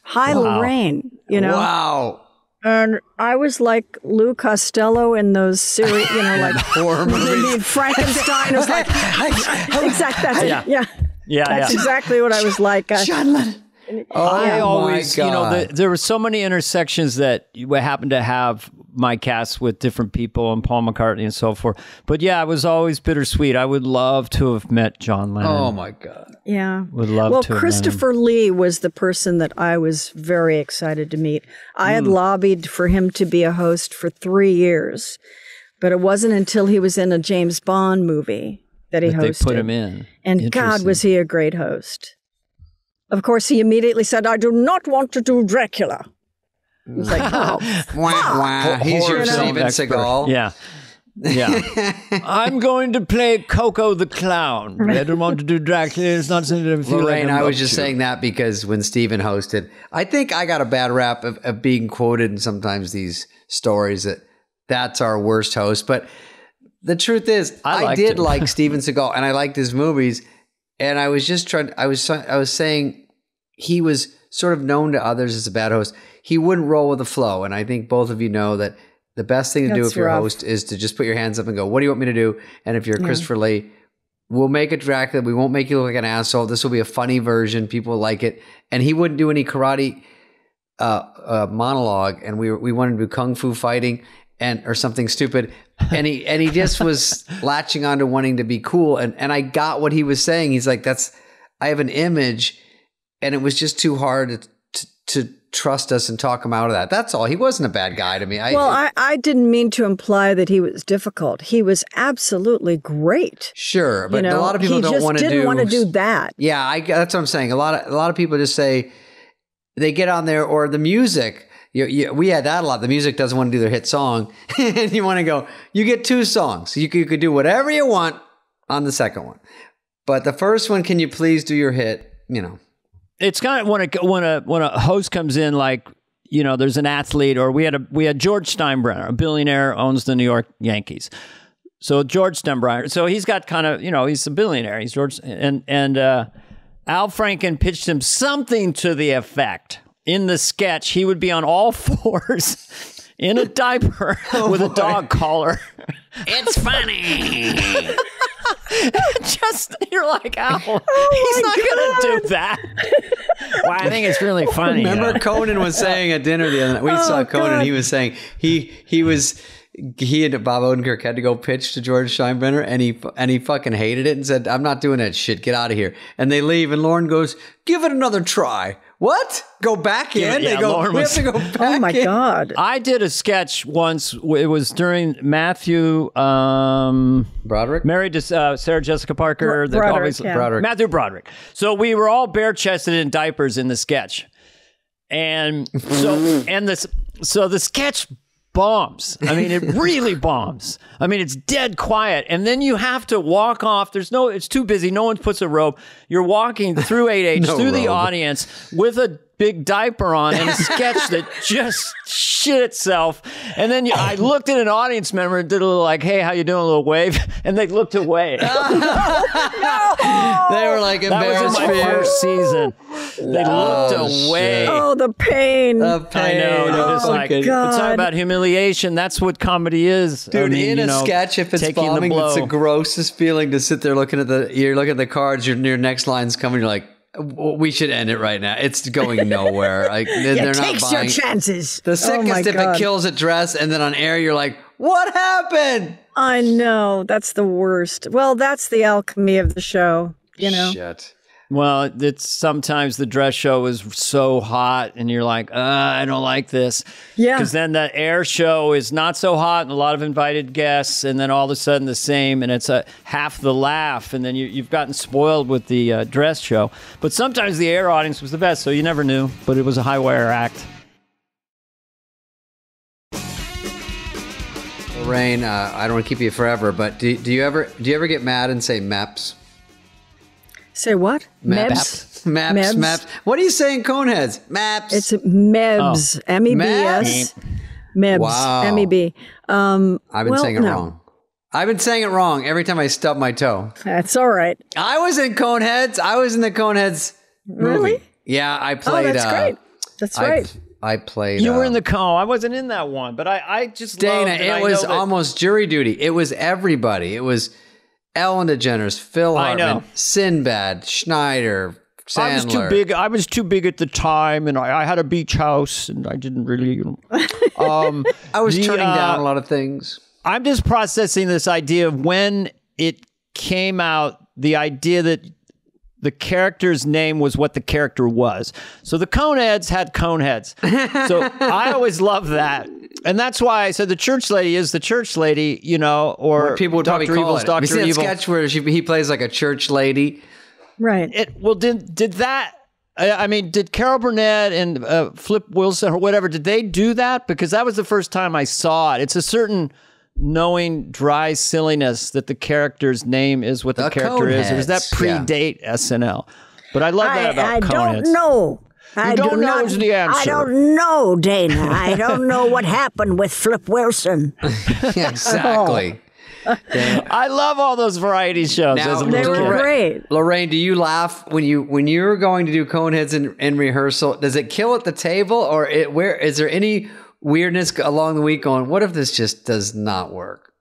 hi, Laraine. You know, wow. and I was like Lou Costello in those series, you know, like Horror movies. need Frankenstein. It was like, exactly, that's Yeah. it. Yeah, yeah, that's yeah. That's exactly what I was like. I, Oh I my always, you know, the, there were so many intersections that you happened to have my cast with different people and Paul McCartney and so forth. But yeah, it was always bittersweet. I would love to have met John Lennon. oh my God. yeah. Would love Well, to. have met him. Christopher Lee was the person that I was very excited to meet. I Hmm. had lobbied for him to be a host for three years, but it wasn't until he was in a James Bond movie that he That they hosted. put him in. And God, was he a great host. Of course, he immediately said, I do not want to do Dracula. It was like, oh, Wah, wah. He's your Horror film Steven expert. Seagal. Yeah. Yeah. I'm going to play Coco the Clown. I don't want to do Dracula. It's not something I feel Laraine, like I'm I was just to. saying that because when Steven hosted, I think I got a bad rap of, of being quoted in sometimes these stories that that's our worst host. But the truth is, I I, did him. like Steven Seagal, and I liked his movies. And I was just trying. I was I was saying he was sort of known to others as a bad host. He wouldn't roll with the flow, and I think both of you know that the best thing to do if you're a host is to just put your hands up and go, "What do you want me to do?" And if you're Christopher Lee, we'll make it Dracula. We won't make you look like an asshole. This will be a funny version. People will like it. And he wouldn't do any karate uh, uh, monologue, and we were, we wanted to do kung fu fighting and or something stupid, and he and he just was latching on to wanting to be cool, and and I got what he was saying. He's like, that's I have an image, and it was just too hard to, to, trust us and talk him out of that. That's all. He wasn't a bad guy to me. I, Well, I, I didn't mean to imply that he was difficult. He was absolutely great. sure, but you know, a lot of people don't want to didn't do. want to do that. Yeah, I, that's what I'm saying. A lot of a lot of people just say they get on there or the music. You, you, we had that a lot. The music doesn't want to do their hit song, and you want to go. You get two songs. You you could do whatever you want on the second one, but the first one, can you please do your hit? You know, it's kind of when a when a when a host comes in like you know there's an athlete or we had a we had George Steinbrenner a billionaire owns the New York Yankees so George Steinbrenner so he's got kind of you know he's a billionaire he's George and and uh, Al Franken pitched him something to the effect in the sketch he would be on all fours in a diaper oh with a dog collar It's funny. just you're like oh Al he's not gonna do that well I think it's really funny remember know? Conan was saying at dinner the other night. We saw oh, Conan. God. He was saying he he was. He and Bob Odenkirk had to go pitch to George Steinbrenner, and he and he fucking hated it and said, "I'm not doing that shit. Get out of here." And they leave, and Lorne goes, "Give it another try." What? Go back in? yeah, they go. Lorne we was- have to go back. Oh my in." God. I did a sketch once. It was during Matthew, um, Broderick. married to uh, Sarah Jessica Parker. the Broderick, always- yeah. Broderick. Matthew Broderick. So we were all bare chested in diapers in the sketch, and so and this so the sketch bombs. I mean, it really bombs. I mean, it's dead quiet, and then you have to walk off. There's no. It's too busy. No one puts a robe. You're walking through 8H No through the audience with a big diaper on and a sketch that just shit itself. And then you, I looked at an audience member and did a little like, "Hey, how you doing?" A little wave, and they looked away. They were like embarrassed That was embarrassed in my first season. They oh, looked away. Oh, the pain. The pain! I know. You're just Oh, like, fucking- but talk about humiliation. That's what comedy is. I Dude, mean, in a know, sketch, if it's taking bombing, the blow. it's the grossest feeling to sit there looking at the. You're looking at the cards. Your your next line's coming. You're like, "W- we should end it right now. It's going nowhere. Like they're, they're not Takes your buying. chances. The Oh sickest my if it kills at dress, and then on air you're like, what happened? I know. That's the worst. Well, that's the alchemy of the show. You know. Shit. Well, it's sometimes the dress show is so hot, and you're like, uh, I don't like this. Yeah. Because then the air show is not so hot, and a lot of invited guests, and then all of a sudden the same, and it's a half the laugh, and then you, you've gotten spoiled with the uh, dress show. But sometimes the air audience was the best, so you never knew. But it was a high wire act. Laraine, uh, I don't want to keep you forever, but do, do you ever do you ever get mad and say MEPS? Say what? Maps. Maps. Mebs? Maps. What are you saying, Coneheads? Maps. It's MEBS. M E B S. MEBS. Wow. M E B. Um, I've been well, saying it no. wrong. I've been saying it wrong every time I stub my toe. That's all right. I was in Coneheads. I was in the Coneheads movie. Really? Yeah, I played. Oh, played. that's uh, great. That's I, right. I played. You were uh, in the cone. I wasn't in that one, but I, I just Dana. loved that I It was almost jury duty. It was everybody. It was Ellen DeGeneres, Phil I know. Hartman, Sinbad, Schneider, Sandler. I was too big. I was too big at the time, and I, I had a beach house, and I didn't really. You know, um, I was the, turning uh, down a lot of things. I'm just processing this idea of when it came out. The idea that the character's name was what the character was. So the Coneheads had Coneheads. So I always love that. And that's why I said the church lady is the church lady, you know, or People would Dr. probably call Evil's it. Dr. You see that Evil. sketch where she, he plays like a church lady? right. It well did did that I I mean, did Carol Burnett and uh, Flip Wilson or whatever, did they do that? Because that was the first time I saw it. It's a certain knowing dry silliness that the character's name is what the, The character is. Or does that Coneheads, yeah. predate SNL? But I love that I, about I Coneheads. don't know. I don't do know not, is the answer. I don't know, Dana. I don't know what happened with Flip Wilson. exactly. I love all those variety shows Now- They were kid. great. Laraine, do you laugh when you when you're going to do Coneheads in, in rehearsal? Does it kill at the table, or it, where is there any weirdness along the week? Going, what if this just does not work?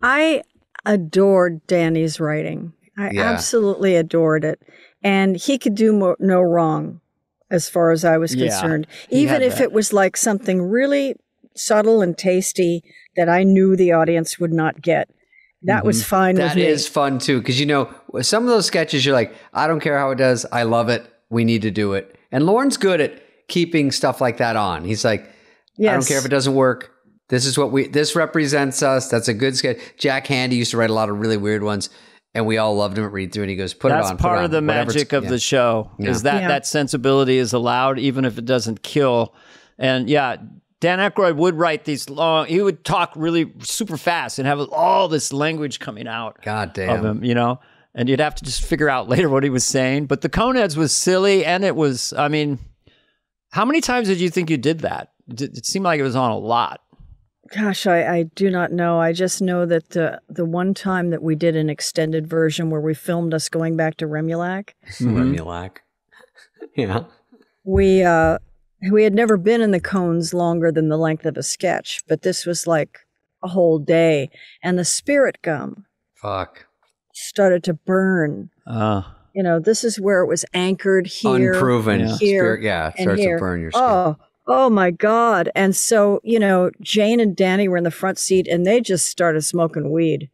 I adored Danny's writing. I Yeah. absolutely adored it. And he could do mo- no wrong as far as I was Yeah, concerned. Even if that. it was like something really subtle and tasty that I knew the audience would not get. That was mm-hmm. fine That with me. is fun too, because you know some of those sketches. You're like, I don't care how it does. I love it. We need to do it. And Lorne's good at keeping stuff like that on. He's like, I don't care if it doesn't work. This is what we. This represents us. That's a good sketch. Jack Handey used to write a lot of really weird ones, and we all loved him at read through. And he goes, "Put That's it on." put part it of the on, whatever's- magic of yeah. the show is that Yeah. that sensibility is allowed even if it doesn't kill. And yeah, Dan Aykroyd would write these long. He would talk really super fast and have all this language coming out God of damn. him, you know. And you'd have to just figure out later what he was saying. But the Coneheads was silly, and it was. I mean, how many times did you think you did that? It it seemed like it was on a lot. Gosh, I, I do not know. I just know that the the one time that we did an extended version where we filmed us going back to Remulak, Remulak. yeah. we uh we had never been in the cones longer than the length of a sketch, but this was like a whole day, and the spirit gum Fuck. started to burn. Uh, You know, this is where it was anchored here, Unproven. Yeah. here, Spirit, yeah. and Starts here. to burn your skin. Oh, oh my God! And so you know, Jane and Danny were in the front seat, and they just started smoking weed,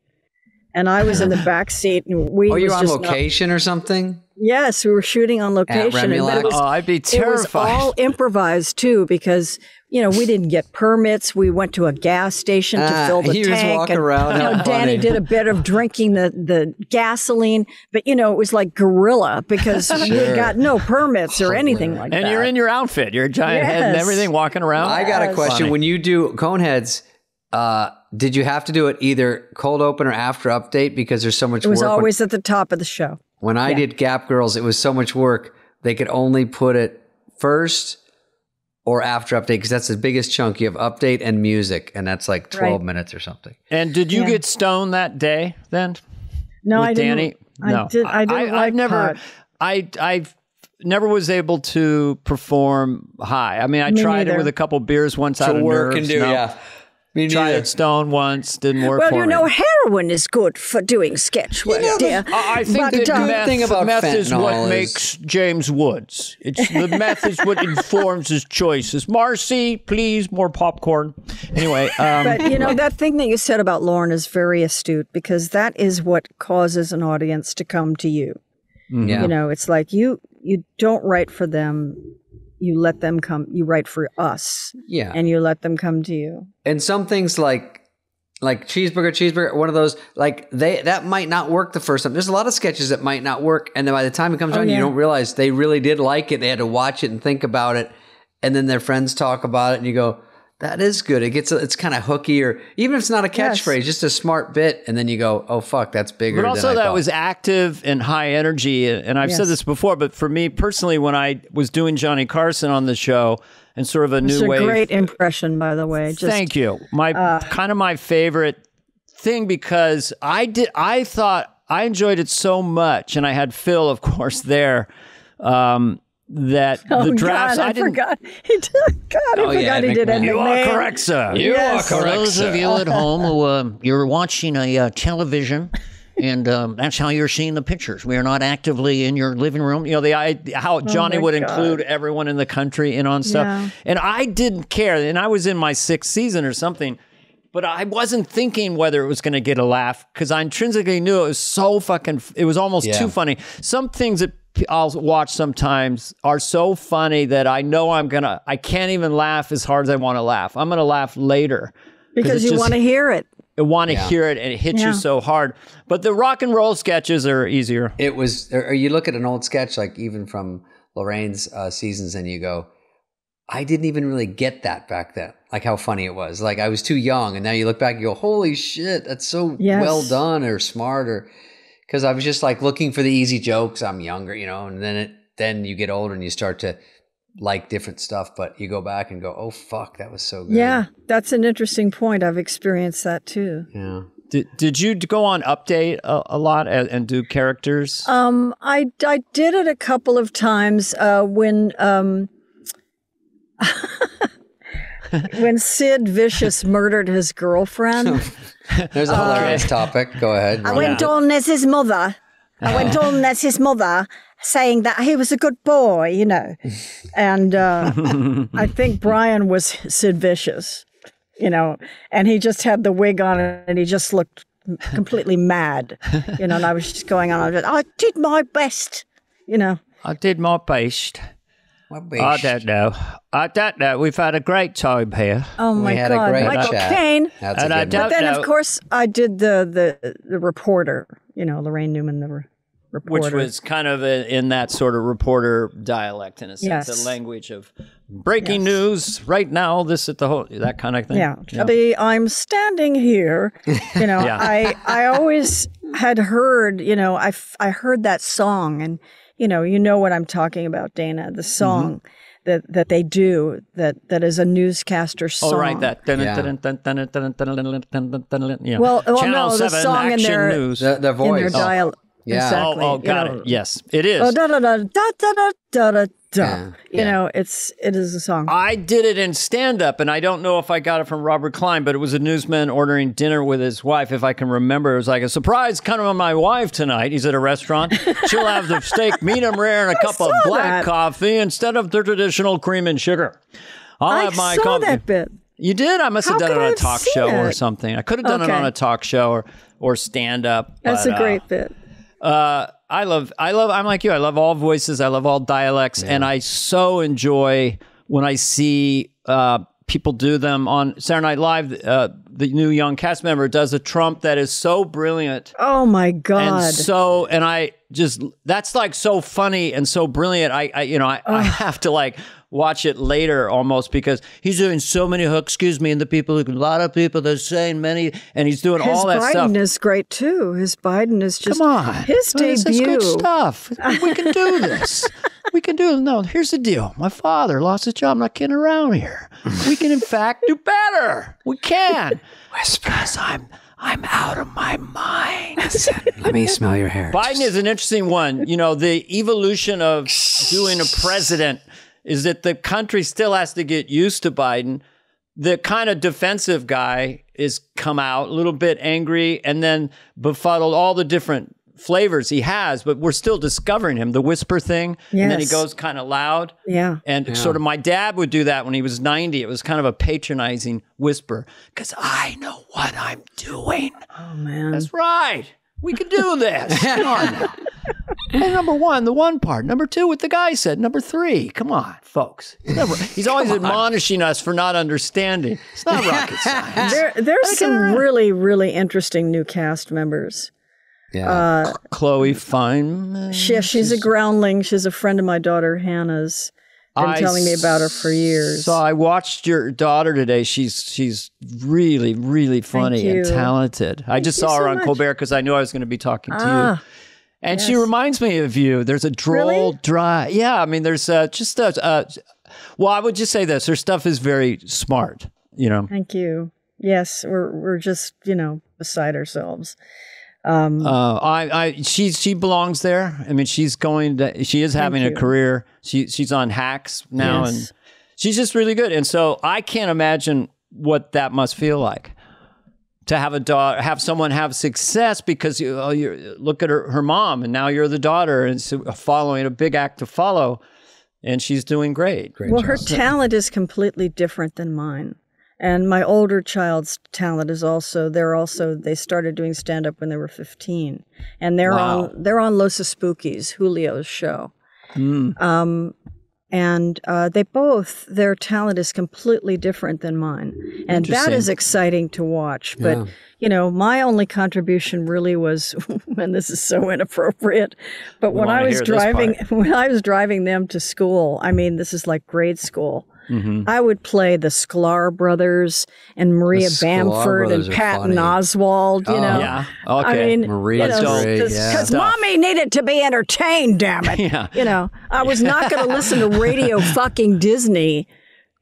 and I was in the back seat, and we. Oh, you're on just not- location or something? yes, we were shooting on location, and but Remulak? was oh, I'd be terrified. it was all improvised too because you know we didn't get permits we went to a gas station to Ah, fill the you just tank walk and, around, you know, danny funny. did a bit of drinking the, the gasoline but you know it was like gorilla because we Sure. got no permits or anything like and that And you're in your outfit, your giant head and everything, walking around. I got a question. Funny. When you do Coneheads, uh, did you have to do it either cold open or after update because there's so much it was work? When- always at the top of the show when, I did Gap Girls, it was so much work. They could only put it first or after update because that's the biggest chunk. You have update and music, and that's like 12 Right. minutes or something. And did you Yeah. get stoned that day then? no with i didn't Danny? I no, did, I didn't I, like have never, pot. I, I've never was able to perform high. I mean, I Me tried it with a couple beers once out of nerves. no. Me Tried neither. it stone once, didn't work well for you me. know heroin is good for doing sketch work dear I I think But, that uh, meth, thing about meth is fentanyl what is- makes James Woods. It's the meth is what informs his choices. Marcy, please, more popcorn. Anyway, um, But you know that thing that you said about Lorne is very astute because that is what causes an audience to come to you. Yeah. You know, it's like you you don't write for them, you let them come. You write for us, yeah. and you let them come to you. and some things like like cheeseburger cheeseburger one of those like they that might not work the first time there's a lot of sketches that might not work and then by the time it comes oh, on yeah. you don't realize they really did like it they had to watch it and think about it and then their friends talk about it and you go that is good it gets it's kind of hooky or even if it's not a Yes. catchphrase just a smart bit and then you go oh fuck that's bigger But also than I that thought. was active and high energy. And I've said this before, but for me personally, when I was doing Johnny Carson on the show and sort of a It's new a wave. great impression, by the way. Just, uh, Thank you. My kind of my favorite thing because I did I thought I enjoyed it so much, and I had Phil, of course, there. Um, that Oh the drafts God, I, didn't. forgot. He did. God, I Oh, forgot yeah, he did McMahon. it. You are correct, sir. You Yes. are For correct, those sir. of you at home who uh, you're watching a uh, television, and um, that's how you're seeing the pictures. We are not actively in your living room. you know the I, how Johnny Oh would God. include everyone in the country in on stuff, Yeah. and I didn't care. And I was in my sixth season or something, but I wasn't thinking whether it was going to get a laugh because I intrinsically knew it was so fucking. It was almost Yeah. too funny. Some things that p- I'll watch sometimes are so funny that I know I'm gonna. I can't even laugh as hard as I want to laugh. I'm gonna laugh later Because you want to hear it. I want to hear it and it hits Yeah. you so hard. But the rock and roll sketches are easier. it was or or you look at an old sketch like even from laraine's uh, seasons and you go i didn't even really get that back then like how funny it was like i was too young and now you look back and go holy shit that's so Yes. well done or smart or because i was just like looking for the easy jokes i'm younger you know and then it then you get older and you start to like different stuff but you go back and go oh fuck that was so good Yeah, that's an interesting point. I've experienced that too. yeah Did, did you go on update a, a lot and, and do characters? Um, I I did it a couple of times uh, when um, when Sid Vicious murdered his girlfriend. There's a hilarious topic. Go ahead. I went on as his mother. I went on as his mother, saying that he was a good boy, you know. and uh, I think Brian was Sid Vicious, you know, and he just had the wig on and he just looked completely mad, you know. And I was just going on, I, was, I did my best, you know. I did my best. I don't know. I don't know. We've had a great time here. Oh my we had a God, great Michael chat. Caine. That's And a I good don't- one. But then, know. of course, I did the the the reporter, you know, Laraine Newman, the re- reporter. Which was kind of a, in that sort of reporter dialect, in a sense, Yes. a language of breaking news right now. This at the whole that kind of thing. Yeah. The I'm standing here. You know, Yeah. I I always had heard, you know, I I heard that song and you know, you know what I'm talking about, Dana, the mm-hmm. song that that they do that that is a newscaster song. Oh, right. That. Yeah. Yeah. Well, well, Channel no, the song in action their- news. The, the in voice. their dialect. Yeah. Exactly. oh, oh, you got know. it. Yes, it is. Oh, da da da da da da da da da. Yeah. You know, it's it is a song. I did it in stand up, and I don't know if I got it from Robert Klein, but it was a newsman ordering dinner with his wife, if I can remember. It was like a surprise coming on my wife tonight. He's at a restaurant. She'll have the steak medium rare and a cup of black that. coffee instead of the traditional cream and sugar. I'll I have my saw coffee. that bit. You did? I must have How done it on a talk seen show or something. I could have done it on a talk show or, or stand up. That's a great uh, bit. Uh, I love, I love, I'm like you. I love all voices. I love all dialects, and I so enjoy when I see uh, people do them on Saturday Night Live. Uh, the new young cast member does a Trump that is so brilliant Oh my God. and so, and I just that's like so funny and so brilliant. I, I you know, I, I have to like watch it later almost because he's doing so many hooks. Excuse me, and the people, a lot of people, they're saying many, and he's doing His all that stuff. His Biden is great too. His Biden is just Come on. His Well, this is debut. good stuff. We can do this. we can do it. No, here's the deal. My father lost his job. I'm not kidding around here. We can, in fact, do better. We can. Because I'm, I'm out of my mind. Let me smell your hair. Biden is an interesting one. You know, the evolution of doing a president is that the country still has to get used to Biden. The kind of defensive guy is come out a little bit angry and then befuddled all the different flavors he has, but we're still discovering him. The whisper thing, and then he goes kind of loud. Yeah. And sort of my dad would do that when he was 90. It was kind of a patronizing whisper because I know what I'm doing. Oh man. That's right. We can do this. Come on now. And number one, the one part. Number two, what the guy said. Number three, come on, folks. He's, never- he's always admonishing us for not understanding. It's not rocket science. There, there's some really, really interesting new cast members. Yeah. Uh, Chloe Fineman. She, she's a groundling. She's a friend of my daughter Hannah's. Been I telling me about her for years. So I watched your daughter today. She's she's really really funny and you. talented. I just saw her so on much. Colbert because I knew I was going to be talking to Ah, you. And she reminds me of you. There's a droll, Really? dry. Yeah, I mean, there's uh, just a. Uh, well, I would just say this: her stuff is very smart. You know, thank you. Yes, we're we're just you know beside ourselves. Um, uh, I, I, she, she belongs there. I mean, she's going. To, she is having a career. She, she's on Hacks now, Yes. and she's just really good. And so I can't imagine what that must feel like to have a daughter, have someone have success because you, oh, you look at her, her mom, and now you're the daughter, and so following a big act to follow, and she's doing great. Great well, job. her talent is completely different than mine. And my older child's talent is also they're also they started doing stand up when they were 15 and they're Wow. on they're on Los Espookys, Julio's show. Hmm. Um and uh, they both their talent is completely different than mine. And that is exciting to watch. But Yeah. you know my only contribution really was and this is so inappropriate but when i was driving when i was driving them to school i mean this is like grade school Mm-hmm. I would play the Sklar brothers and Maria Bamford brothers and Patton. Oswalt, you Oh. know. Yeah. Okay. I mean, Maria's because yeah. mommy needed to be entertained, damn it. Yeah. You know, I was not going to listen to Radio fucking Disney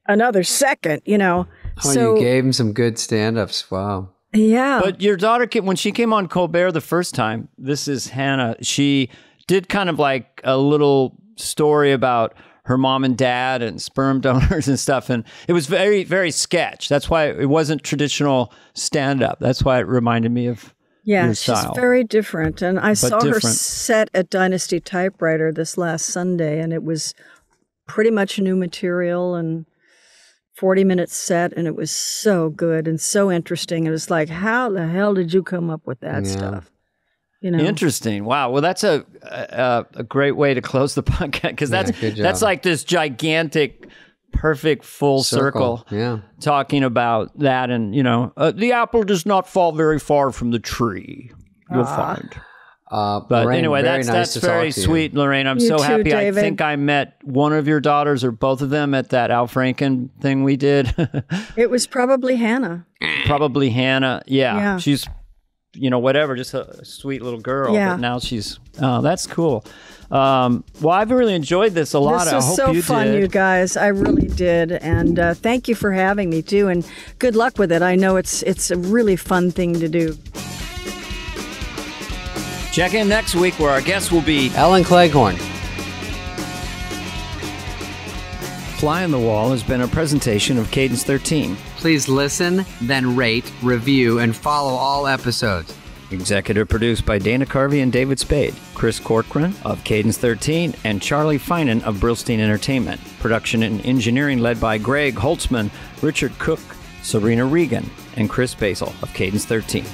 another second, you know. Oh, so you gave him some good stand-ups. Wow. Yeah. But your daughter, came, when she came on Colbert the first time, this is Hannah. She did kind of like a little story about her mom and dad and sperm donors and stuff, and it was very, very sketch. That's why it wasn't traditional stand up. That's why it reminded me of yeah, your she's very different. And I saw her set at Dynasty Typewriter this last Sunday, and it was pretty much new material and 40 minutes set, and it was so good and so interesting. It was like, how the hell did you come up with that Yeah. stuff? You know, Interesting. Wow. Well, that's a a, a great way to close the podcast because that's good job. that's like this gigantic, perfect full circle. Yeah. talking about that and you know uh, the apple does not fall very far from the tree you'll find Uh, but Laraine, anyway that's nice that's very sweet laraine i'm You so too, happy David. i think i met one of your daughters or both of them at that al franken thing we did it was probably Hannah. probably hannah yeah, Yeah. she's you know whatever just a sweet little girl Yeah. but now she's oh that's cool um, well i've really enjoyed this a lot This i was hope so you fun, did you guys. I really did, and uh, thank you for having me too. And good luck with it. I know it's it's a really fun thing to do. check in next week where our guest will be Ellen Cleghorne. fly on the wall has been a presentation of cadence 13 Please listen, then rate, review, and follow all episodes. Executive produced by Dana Carvey and David Spade, Chris Corcoran of Cadence 13, and Charlie Finan of Brillstein Entertainment. Production and engineering led by Greg Holtzman, Richard Cook, Serena Regan, and Chris Basil of Cadence 13.